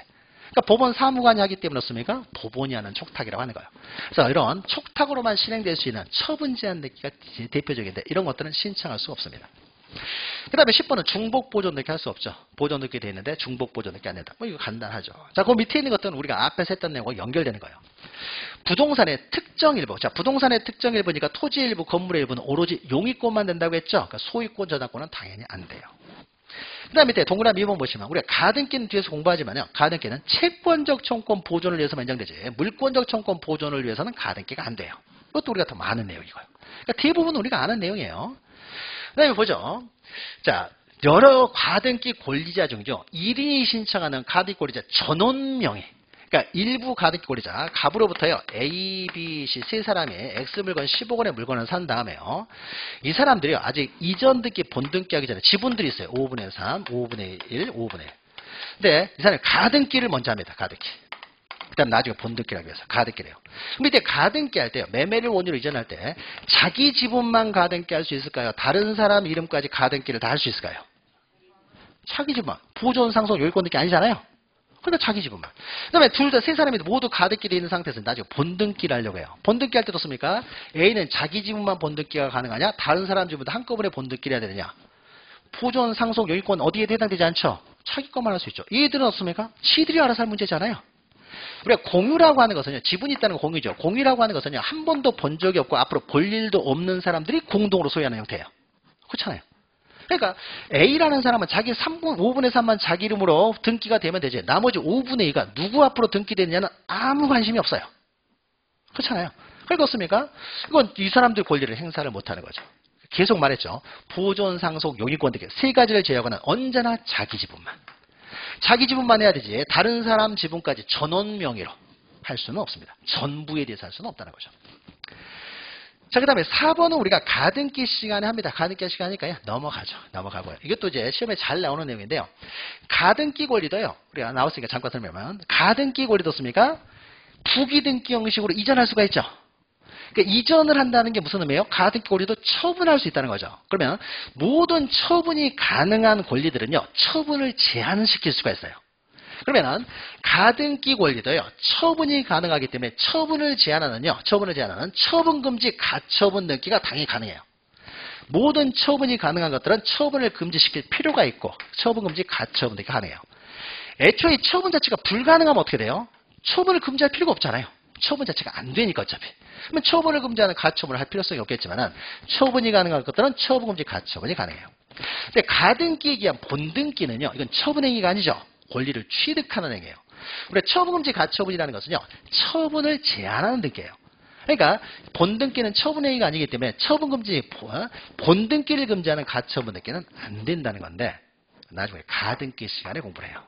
그러니까 법원 사무관이 하기 때문에 없습니까? 법원이 하는 촉탁이라고 하는 거예요. 그래서 이런 촉탁으로만 실행될 수 있는 처분 제한 등기가 대표적인데 이런 것들은 신청할 수 없습니다. 그 다음에 10번은 중복 보존 등기 할 수 없죠. 보존 등기 되어 있는데 중복 보존 등기 안 된다. 뭐 이거 간단하죠. 자, 그 밑에 있는 것들은 우리가 앞에서 했던 내용과 연결되는 거예요. 부동산의 특정 일부. 자, 부동산의 특정 일부니까 토지 일부, 건물의 일부는 오로지 용익권만 된다고 했죠. 그러니까 소유권 저당권은 당연히 안 돼요. 그 다음 밑에 동그라미 2번 보시면 우리가 가등기는 뒤에서 공부하지만요. 가등기는 채권적 청권 보존을 위해서 인정되지 물권적 청권 보존을 위해서는 가등기가 안 돼요. 이것도 우리가 더 많은 내용이고요. 그러니까 대부분 우리가 아는 내용이에요. 그 다음에 보죠. 자, 여러 가등기 권리자 중죠. 1인이 신청하는 가등기 권리자 전원명의 그러니까 일부 가등기 권리자 갑으로부터요. A, B, C 세 사람이 X 물건 15억 원의 물건을 산 다음에요. 이 사람들이요. 아직 이전 등기 본등기 하기 전에 지분들이 있어요. 5분의 3, 5분의 1, 5분의 1. 근데 이 사람이 가등기를 먼저 합니다. 가등기. 그다음 나중에 본등기라고 해서 가등기래요. 그럼 이때 가등기 할 때요. 매매를 원유로 이전할 때 자기 지분만 가등기 할 수 있을까요? 다른 사람 이름까지 가등기를 다 할 수 있을까요? 자기 지분만. 보존 상속 요일권 등기 아니잖아요. 그러니까 자기 지분만. 그 다음에 둘 다 세 사람이 모두 돼 있는 상태에서 나중에 본등기를 하려고 해요. 본등기 할 때 어떻습니까? A는 자기 지분만 본등기가 가능하냐? 다른 사람 지분도 한꺼번에 본등기를 해야 되느냐? 보존 상속 요일권 어디에 해당되지 않죠? 자기 것만 할 수 있죠. 얘들은 어떻습니까? 지들이 알아서 할 문제잖아요. 우리가 공유라고 하는 것은요, 지분이 있다는 건 공유죠. 공유라고 하는 것은요, 한 번도 본 적이 없고 앞으로 볼 일도 없는 사람들이 공동으로 소유하는 형태예요. 그렇잖아요. 그러니까 A라는 사람은 자기 3분, 5분의 3만 자기 이름으로 등기가 되면 되지. 나머지 5분의 2가 누구 앞으로 등기되느냐는 아무 관심이 없어요. 그렇잖아요. 그렇습니까? 이건 이 사람들 권리를 행사를 못하는 거죠. 계속 말했죠. 보존, 상속, 용의권 등의 세 가지를 제외하고는 언제나 자기 지분만. 자기 지분만 해야 되지 다른 사람 지분까지 전원 명의로 할 수는 없습니다. 전부에 대해서 할 수는 없다는 거죠. 자, 그 다음에 4번은 우리가 가등기 시간에 합니다. 가등기 시간이니까요. 넘어가죠. 넘어가고요. 이것도 이제 시험에 잘 나오는 내용인데요. 가등기 권리도요. 우리가 나왔으니까 잠깐 설명하면. 가등기 권리도 습니까 부기등기 형식으로 이전할 수가 있죠. 그러니까 이전을 한다는 게 무슨 의미예요? 가등기 권리도 처분할 수 있다는 거죠. 그러면 모든 처분이 가능한 권리들은요. 처분을 제한시킬 수가 있어요. 그러면은 가등기 권리도요. 처분이 가능하기 때문에 처분을 제한하는요. 처분을 제한하는 처분금지 가처분 등기가 당연히 가능해요. 모든 처분이 가능한 것들은 처분을 금지시킬 필요가 있고 처분금지 가처분 등기가 가능해요. 애초에 처분 자체가 불가능하면 어떻게 돼요? 처분을 금지할 필요가 없잖아요. 처분 자체가 안 되니까 어차피. 그러면 처분을 금지하는 가처분을 할 필요성이 없겠지만 처분이 가능한 것들은 처분금지 가처분이 가능해요. 근데 가등기에 의한 본등기는요. 이건 처분행위가 아니죠. 권리를 취득하는 행위예요. 우리가 처분금지 가처분이라는 것은요. 처분을 제한하는 등기예요. 그러니까 본등기는 처분행위가 아니기 때문에 처분금지 본등기를 금지하는 가처분 등기는 안 된다는 건데 나중에 가등기 시간에 공부를 해요.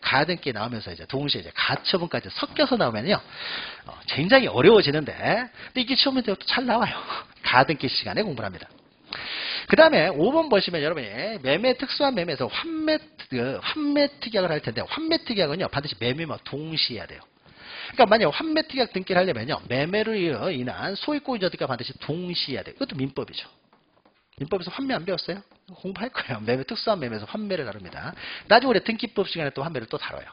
가등기 나오면서 이제 동시에 이제 가처분까지 섞여서 나오면요. 어, 굉장히 어려워지는데 근데 이게 시험에 잘 나와요. 가등기 시간에 공부를 합니다. 그 다음에 5번 보시면 여러분이 매매 특수한 매매에서 환매, 그 환매 특약을 할 텐데 환매 특약은요 반드시 매매와 동시에 해야 돼요. 그러니까 만약 환매 특약 등기를 하려면요 매매로 인한 이전등기가 반드시 동시에 해야 돼요. 이것도 민법이죠. 민법에서 환매 안 배웠어요? 공부할 거예요. 매매 특수한 매매에서 환매를 다룹니다. 나중에 우리 등기법 시간에 또 환매를 또 다뤄요.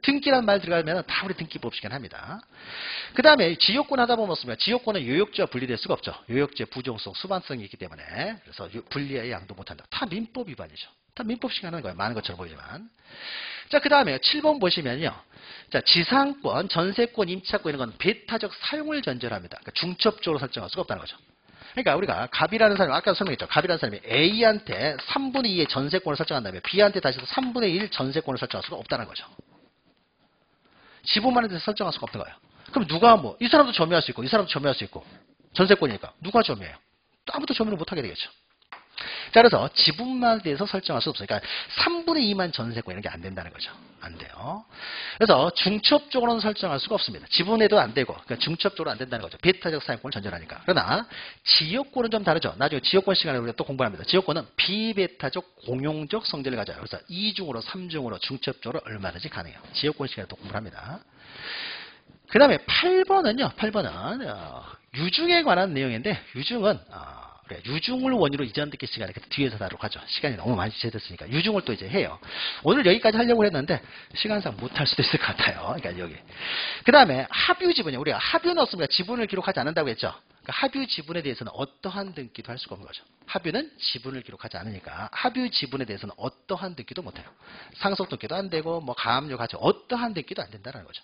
등기라는 말 들어가면 다 우리 등기법 시간 합니다. 그 다음에 지역권 하다 보면 어떻습니까? 지역권은 요역지와 분리될 수가 없죠. 요역지의 부정성, 수반성이 있기 때문에 그래서 분리의 양도 못한다. 다 민법 위반이죠. 다 민법 시간 하는 거예요. 많은 것처럼 보이지만. 자, 그 다음에 7번 보시면요. 자, 지상권, 전세권, 임차권 이런 건 배타적 사용을 전제로 합니다. 그러니까 중첩적으로 설정할 수가 없다는 거죠. 그러니까 우리가 갑이라는 사람이 아까 설명했죠. 갑이라는 사람이 A한테 3분의 2의 전세권을 설정한 다음에 B한테 다시 3분의 1 전세권을 설정할 수가 없다는 거죠. 지분만에 대해서 설정할 수가 없는 거예요. 그럼 누가 뭐 이 사람도 점유할 수 있고 이 사람도 점유할 수 있고 전세권이니까 누가 점유해요? 아무도 점유를 못하게 되겠죠. 자, 그래서 지분만에 대해서 설정할 수 없어요. 그러니까 3분의 2만 전세권 이런 게 안 된다는 거죠. 안 돼요. 그래서 중첩적으로는 설정할 수가 없습니다. 지분에도 안 되고, 그러니까 중첩적으로 안 된다는 거죠. 베타적 사용권을 전제하니까. 그러나 지역권은 좀 다르죠. 나중에 지역권 시간에 우리가 또 공부합니다. 지역권은 비베타적 공용적 성질을 가져요. 그래서 2중으로, 3중으로 중첩적으로 얼마든지 가능해요. 지역권 시간에 또 공부합니다. 그 다음에 8번은요. 8번은 어, 유중에 관한 내용인데 유중은 어, 유중을 원유로 이전 듣기 시간에 뒤에서 다루고 하죠. 시간이 너무 많이 제됐으니까 유중을 또 이제 해요. 오늘 여기까지 하려고 했는데 시간상 못 할 수도 있을 것 같아요. 그러니까 여기. 그 다음에 합유 지분이 우리가 합유는 없습니다. 지분을 기록하지 않는다고 했죠. 그러니까 합유 지분에 대해서는 어떠한 등기도 할 수가 없는 거죠. 합유는 지분을 기록하지 않으니까 합유 지분에 대해서는 어떠한 등기도 못해요. 상속 등기도 안 되고 뭐 가압류 가치 어떠한 등기도 안 된다는 거죠.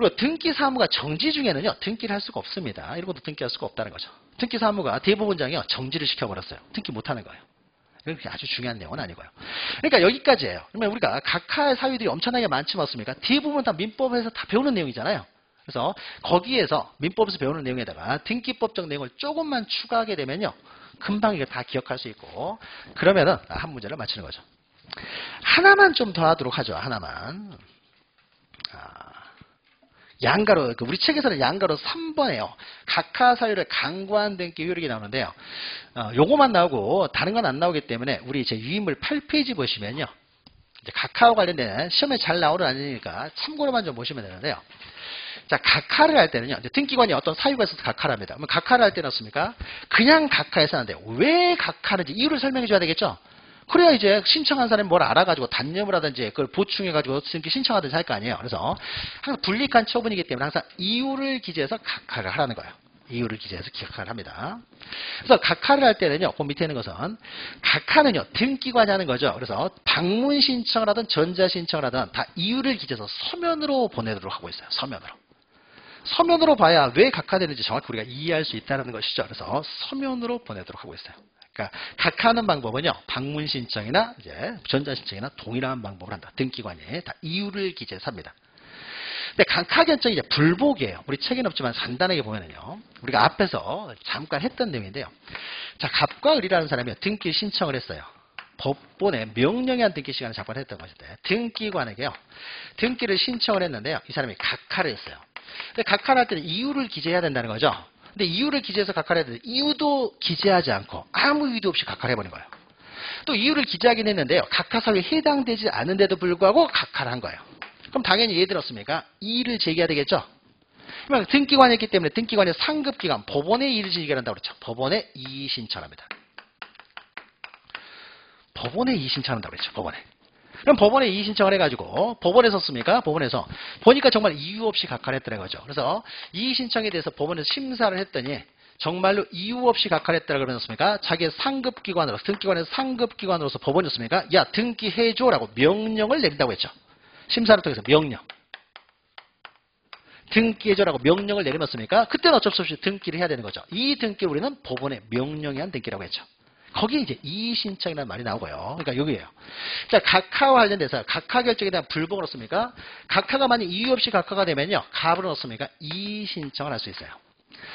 그리고 등기 사무가 정지 중에는요 등기를 할 수가 없습니다. 이런 것도 등기할 수가 없다는 거죠. 등기 사무가 대부분장이요 정지를 시켜버렸어요. 등기 못하는 거예요. 그렇게 아주 중요한 내용은 아니고요. 그러니까 여기까지예요. 그러면 우리가 각하의 사유들이 엄청나게 많지 않습니까? 대부분 다 민법에서 다 배우는 내용이잖아요. 그래서 거기에서 민법에서 배우는 내용에다가 등기법적 내용을 조금만 추가하게 되면요. 금방 이거 다 기억할 수 있고 그러면은 한 문제를 맞히는 거죠. 하나만 좀 더 하도록 하죠. 하나만. 아. 양가로 그 우리 책에서는 양가로 3번에요. 각하 사유를 강구한 등기 효력이 나오는데요. 어, 요거만 나오고 다른 건 안 나오기 때문에 우리 제 유인물 8페이지 보시면요. 이제 각하와 관련된 시험에 잘 나오는 아니니까 참고로만 좀 보시면 되는데요. 자, 각하를 할 때는요. 이제 등기관이 어떤 사유가 있어서 각하를 합니다. 그러면 각하를 할 때는 어떻습니까? 그냥 각하해서는 안 돼요. 왜 각하는지 이유를 설명해 줘야 되겠죠? 그래야 이제 신청한 사람이 뭘 알아가지고 단념을 하든지 그걸 보충해가지고 등기 신청하든지 할 거 아니에요. 그래서 항상 분리한 처분이기 때문에 항상 이유를 기재해서 각하를 하라는 거예요. 이유를 기재해서 각하를 합니다. 그래서 각하를 할 때는요, 그 밑에 있는 것은 각하는요 등기관이 하는 거죠. 그래서 방문 신청을 하든 전자 신청을 하든 다 이유를 기재해서 서면으로 보내도록 하고 있어요. 서면으로. 서면으로 봐야 왜 각하되는지 정확히 우리가 이해할 수 있다는 것이죠. 그래서 서면으로 보내도록 하고 있어요. 그러니까 각하하는 방법은요. 방문 신청이나 이제 전자 신청이나 동일한 방법을 한다. 등기관이 다 이유를 기재해서 합니다. 근데 각하 결정이 이제 불복이에요. 우리 책에는 없지만 간단하게 보면은요. 우리가 앞에서 잠깐 했던 내용인데요. 자, 갑과 을이라는 사람이 등기 신청을 했어요. 법본에 명령에 한 등기 시간을 잠깐 했던 것인데 등기관에게요. 등기를 신청을 했는데요. 이 사람이 각하를 했어요. 근데 각하를 할 때는 이유를 기재해야 된다는 거죠. 근데 이유를 기재해서 각하를 해야 되는데 이유도 기재하지 않고 아무 이유도 없이 각하를 해버린 거예요. 또 이유를 기재하긴 했는데요. 각하사유에 해당되지 않은데도 불구하고 각하를 한 거예요. 그럼 당연히 예를 들었습니까? 이의를 제기해야 되겠죠? 그러면 등기관이었기 때문에 등기관의 상급기관, 법원에 이의를 제기한다고 그랬죠. 법원에 이의 신청합니다. 법원에 이의 신청한다고 그랬죠. 법원에. 그럼 법원에 이의 신청을 해가지고 법원에 섰습니까? 법원에서 보니까 정말 이유 없이 각하를 했더라는 거죠. 그래서 이의 신청에 대해서 법원에서 심사를 했더니 정말로 이유 없이 각하를 했다고 그러셨습니까? 자기의 상급기관으로 등기관에서 상급기관으로서 법원이었습니까? 야 등기해줘라고 명령을 내린다고 했죠. 심사를 통해서 명령. 등기해줘라고 명령을 내리었습니까? 그때는 어쩔 수 없이 등기를 해야 되는 거죠. 이 등기를 우리는 법원의 명령에 한 등기라고 했죠. 거기에 이제 이의신청이라는 말이 나오고요. 그러니까 여기에요. 자, 각하와 관련돼서 각하 결정에 대한 불복을 얻습니까? 각하가 만약 이유 없이 각하가 되면요. 갑을 얻습니까? 이의신청을 할 수 있어요.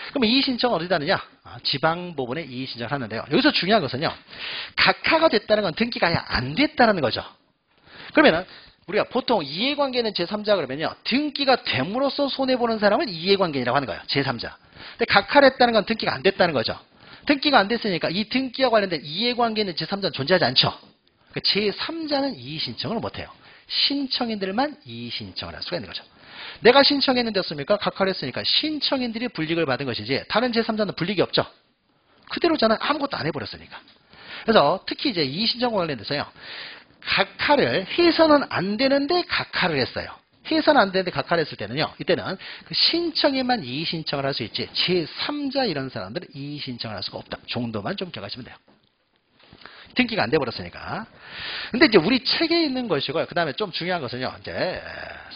그럼 이의신청은 어디다 하느냐? 아, 지방법원에 이의신청을 하는데요. 여기서 중요한 것은요. 각하가 됐다는 건 등기가 아예 안 됐다는 거죠. 그러면은 우리가 보통 이해관계는 제3자 그러면요. 등기가 됨으로써 손해보는 사람을 이해관계라고 하는 거예요. 제3자. 근데 각하를 했다는 건 등기가 안 됐다는 거죠. 등기가 안 됐으니까 이 등기와 관련된 이해관계는 제3자는 존재하지 않죠. 그러니까 제3자는 이의신청을 못해요. 신청인들만 이의신청을 할 수가 있는 거죠. 내가 신청했는데 었습니까? 각하를 했으니까 신청인들이 불이익을 받은 것이지 다른 제3자는 불이익이 없죠. 그대로잖아요. 아무것도 안 해버렸으니까. 그래서 특히 이제 이의신청과 관련돼서요. 각하를 해서는 안 되는데 각하를 했어요. 해서는 안 되는데 각하를 했을 때는요. 이때는 그 신청에만 이의신청을 할 수 있지 제3자 이런 사람들은 이의신청을 할 수가 없다. 정도만 좀 기억하시면 돼요. 등기가 안 돼버렸으니까. 근데 이제 우리 책에 있는 것이고요. 그 다음에 좀 중요한 것은요. 이제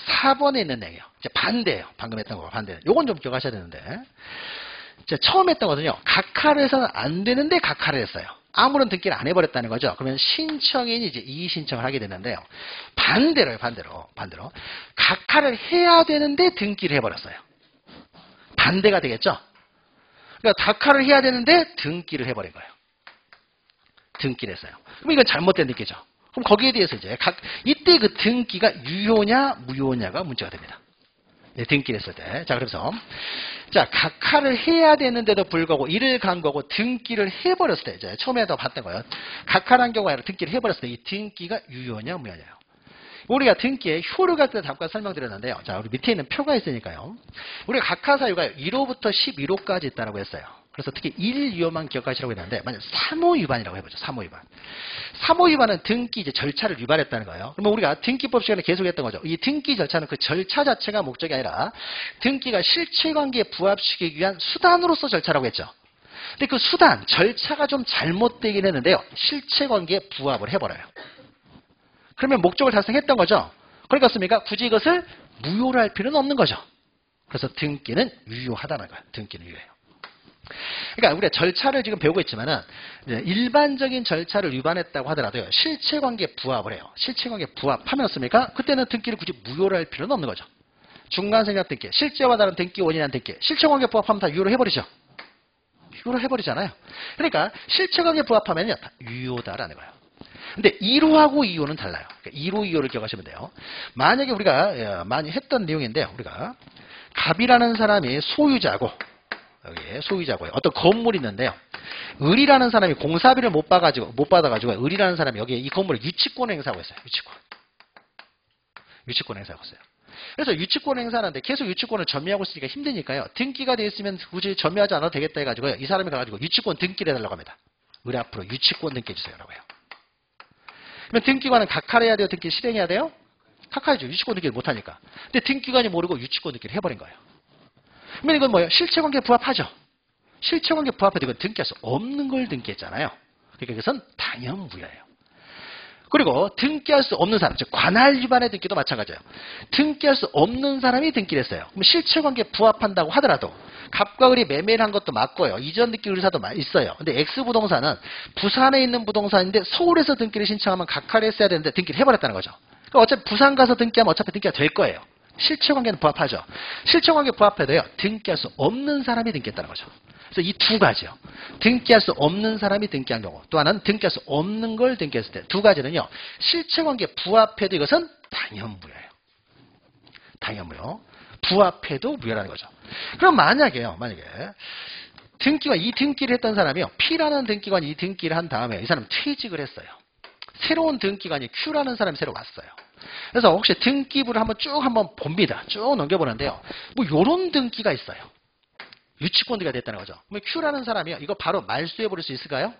4번에 있는 내용이요. 이제 반대예요. 방금 했던 거 반대. 요건 좀 기억하셔야 되는데. 이제 처음 했던 것은요. 각하를 해서는 안 되는데 각하를 했어요. 아무런 등기를 안 해버렸다는 거죠. 그러면 신청인이 이제 이의 신청을 하게 되는데요. 반대로요, 반대로. 반대로. 각하를 해야 되는데 등기를 해버렸어요. 반대가 되겠죠? 그러니까 각하를 해야 되는데 등기를 해버린 거예요. 등기를 했어요. 그럼 이건 잘못된 등기죠. 그럼 거기에 대해서 이제 각, 이때 그 등기가 유효냐, 무효냐가 문제가 됩니다. 네, 등기를 했을 때. 자, 그래서 자, 각하를 해야 되는데도 불구하고 이를 간 거고 등기를 해버렸을 때, 이제 처음에 도 봤던 거예요. 각하란 라 경우에 등기를 해버렸을 때 이 등기가 유효냐, 무효냐요. 우리가 등기의 효력 같은 잠깐 설명드렸는데요. 자, 우리 밑에 있는 표가 있으니까요. 우리가 각하 사유가 1호부터 11호까지 있다고 했어요. 그래서 특히 1 위험만 기억하시라고 했는데 만약 3호 위반이라고 해보죠. 3호 위반. 3호 위반은 등기 이제 절차를 위반했다는 거예요. 그러면 우리가 등기법 시간에 계속 했던 거죠. 이 등기 절차는 그 절차 자체가 목적이 아니라 등기가 실체관계에 부합시키기 위한 수단으로서 절차라고 했죠. 근데 그 수단, 절차가 좀 잘못되긴 했는데요. 실체관계에 부합을 해버려요. 그러면 목적을 달성했던 거죠. 그러니까 굳이 이것을 무효로 할 필요는 없는 거죠. 그래서 등기는 유효하다는 거예요. 등기는 유효해요. 그러니까 우리가 절차를 지금 배우고 있지만은 일반적인 절차를 위반했다고 하더라도요. 실체관계에 부합을 해요. 실체관계에 부합하면 어습니까 그때는 등기를 굳이 무효로 할 필요는 없는 거죠. 중간생략 등기, 실제와 다른 등기 원인한 등기, 실체관계 부합하면 다 유효로 해버리죠. 유효로 해버리잖아요. 그러니까 실체관계 부합하면요. 다 유효다라는 거예요. 근데 1호하고 2호는 달라요. 그러니까 1호, 2호를 기억하시면 돼요. 만약에 우리가 예, 많이 했던 내용인데요. 우리가 갑이라는 사람이 소유자고 여기 소유자고요. 어떤 건물이 있는데요. 을이라는 사람이 공사비를 못 받아가지고 못 받아가지고 을이라는 사람이 여기 이 건물을 유치권을 행사하고 있어요. 유치권. 유치권 행사하고 있어요. 그래서 유치권 행사하는데 계속 유치권을 점유하고 있으니까 힘드니까요. 등기가 돼 있으면 굳이 점유하지 않아도 되겠다 해가지고요. 이 사람이 가가지고 유치권 등기를 해달라고 합니다. 우리 앞으로 유치권 등기해주세요라고 해요. 그러면 등기관은 각하해야 돼요? 등기 실행해야 돼요? 각하해죠. 유치권 등기를 못하니까. 근데 등기관이 모르고 유치권 등기를 해버린 거예요. 그러면 이건 뭐예요? 실체관계 부합하죠. 실체관계 부합해도 이건 등기할 수 없는 걸 등기했잖아요. 그러니까 이것은 당연무효예요. 그리고 등기할 수 없는 사람, 즉 관할 위반의 등기도 마찬가지예요. 등기할 수 없는 사람이 등기를 했어요. 그럼 실체관계 부합한다고 하더라도 갑과 을이 매매를 한 것도 맞고요. 이전 등기 의사도 마- 있어요. 근데 X부동산은 부산에 있는 부동산인데 서울에서 등기를 신청하면 각하를 했어야 되는데 등기를 해버렸다는 거죠. 그러니까 어차피 부산 가서 등기하면 어차피 등기가 될 거예요. 실체관계는 부합하죠. 실체관계 부합해도요. 등기할 수 없는 사람이 등기했다는 거죠. 그래서 이 두 가지요. 등기할 수 없는 사람이 등기한 경우 또 하나는 등기할 수 없는 걸 등기했을 때 두 가지는요. 실체관계 부합해도 이것은 당연무효예요. 당연무효. 부합해도 무효라는 거죠. 그럼 만약에요. 만약에 등기관 이 등기를 했던 사람이요. P라는 등기관이 이 등기를 한 다음에 이 사람 퇴직을 했어요. 새로운 등기관이 Q라는 사람이 새로 왔어요. 그래서 혹시 등기부를 한번 쭉 한번 봅니다. 쭉 넘겨보는데요. 뭐 요런 등기가 있어요. 유치권자가 됐다는 거죠. 그럼 Q라는 사람이요. 이거 바로 말소해버릴 수 있을까요?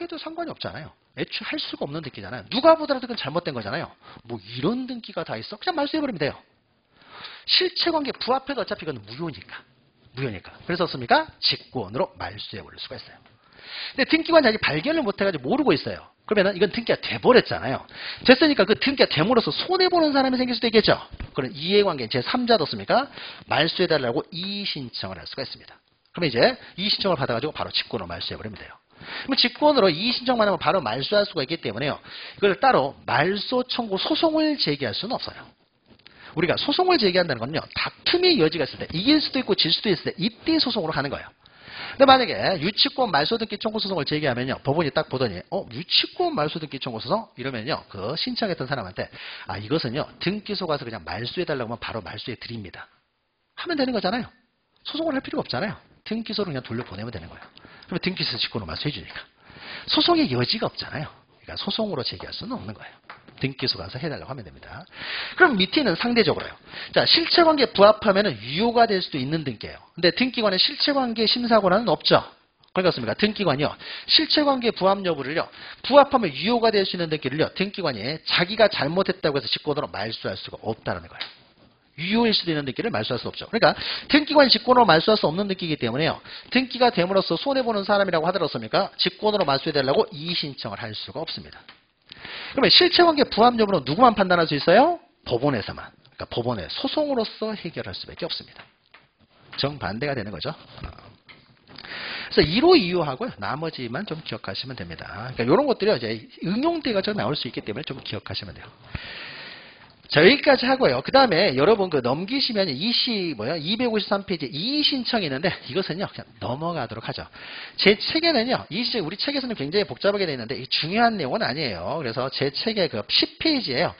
해도 상관이 없잖아요. 애초에 할 수가 없는 등기잖아요. 누가 보더라도 그건 잘못된 거잖아요. 뭐 이런 등기가 다 있어? 그냥 말소해버리면 돼요. 실체관계 부합해도 어차피 이건 무효니까. 무효니까. 그래서 습니까 직권으로 말소해버릴 수가 있어요. 근데 등기관 자기 발견을 못해가지고 모르고 있어요. 그러면은 이건 등기가 돼버렸잖아요. 됐으니까 그 등기가 됨으로써 손해보는 사람이 생길 수도 있겠죠. 그런 이해관계 제3자 뒀습니까? 말소해달라고 이의신청을 할 수가 있습니다. 그러면 이제 이의신청을 받아가지고 바로 직권으로 말소해버리면 돼요. 그럼 직권으로 이의신청만 하면 바로 말소할 수가 있기 때문에요. 이걸 따로 말소 청구 소송을 제기할 수는 없어요. 우리가 소송을 제기한다는 건요. 다툼의 여지가 있을 때 이길 수도 있고 질 수도 있을 때 이때 소송으로 가는 거예요. 근데 만약에 유치권 말소등기 청구 소송을 제기하면요. 법원이 딱 보더니 어 유치권 말소등기 청구 소송 이러면요. 그 신청했던 사람한테 아 이것은요. 등기소 가서 그냥 말소해달라고 하면 바로 말소해 드립니다. 하면 되는 거잖아요. 소송을 할 필요가 없잖아요. 등기소로 그냥 돌려보내면 되는 거예요. 그러면 등기소 직권으로 말소해 주니까. 소송의 여지가 없잖아요. 그러니까 소송으로 제기할 수는 없는 거예요. 등기소 가서 해달라고 하면 됩니다. 그럼 밑에는 상대적으로요. 자, 실체관계 부합하면 유효가 될 수도 있는 등기예요. 근데 등기관의 실체관계 심사권한은 없죠. 그렇습니까? 등기관이요. 실체관계 부합 여부를요. 부합하면 유효가 될 수 있는 등기를요. 등기관이 자기가 잘못했다고 해서 직권으로 말소할 수가 없다는 거예요. 유효일 수도 있는 등기를 말소할 수 없죠. 그러니까 등기관 직권으로 말소할 수 없는 등기이기 때문에요. 등기가 됨으로써 손해보는 사람이라고 하더라습니까? 직권으로 말소해달라고 이의신청을 할 수가 없습니다. 그러면 실체관계 부합 여부는 누구만 판단할 수 있어요? 법원에서만. 그러니까 법원에 소송으로서 해결할 수밖에 없습니다. 정반대가 되는 거죠. 어. 그래서 1호, 2호하고요. 나머지만 좀 기억하시면 됩니다. 그러니까 이런 것들이 이제 응용돼가지고 나올 수 있기 때문에 좀 기억하시면 돼요. 자, 여기까지 하고요. 그 다음에 여러분 그 넘기시면 이시 뭐야? 253페이지 이의 신청이 있는데 이것은요. 그냥 넘어가도록 하죠. 제 책에는요. 이 시- 우리 책에서는 굉장히 복잡하게 되어 있는데 이 중요한 내용은 아니에요. 그래서 제 책의 그 10페이지예요.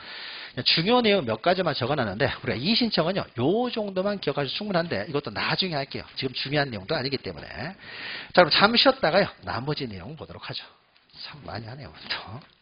중요 내용 몇 가지만 적어놨는데 우리가 이의 신청은요. 요 정도만 기억하셔도 충분한데 이것도 나중에 할게요. 지금 중요한 내용도 아니기 때문에. 자, 그럼 잠시 쉬었다가요. 나머지 내용 보도록 하죠. 참 많이 하네요. 오늘도.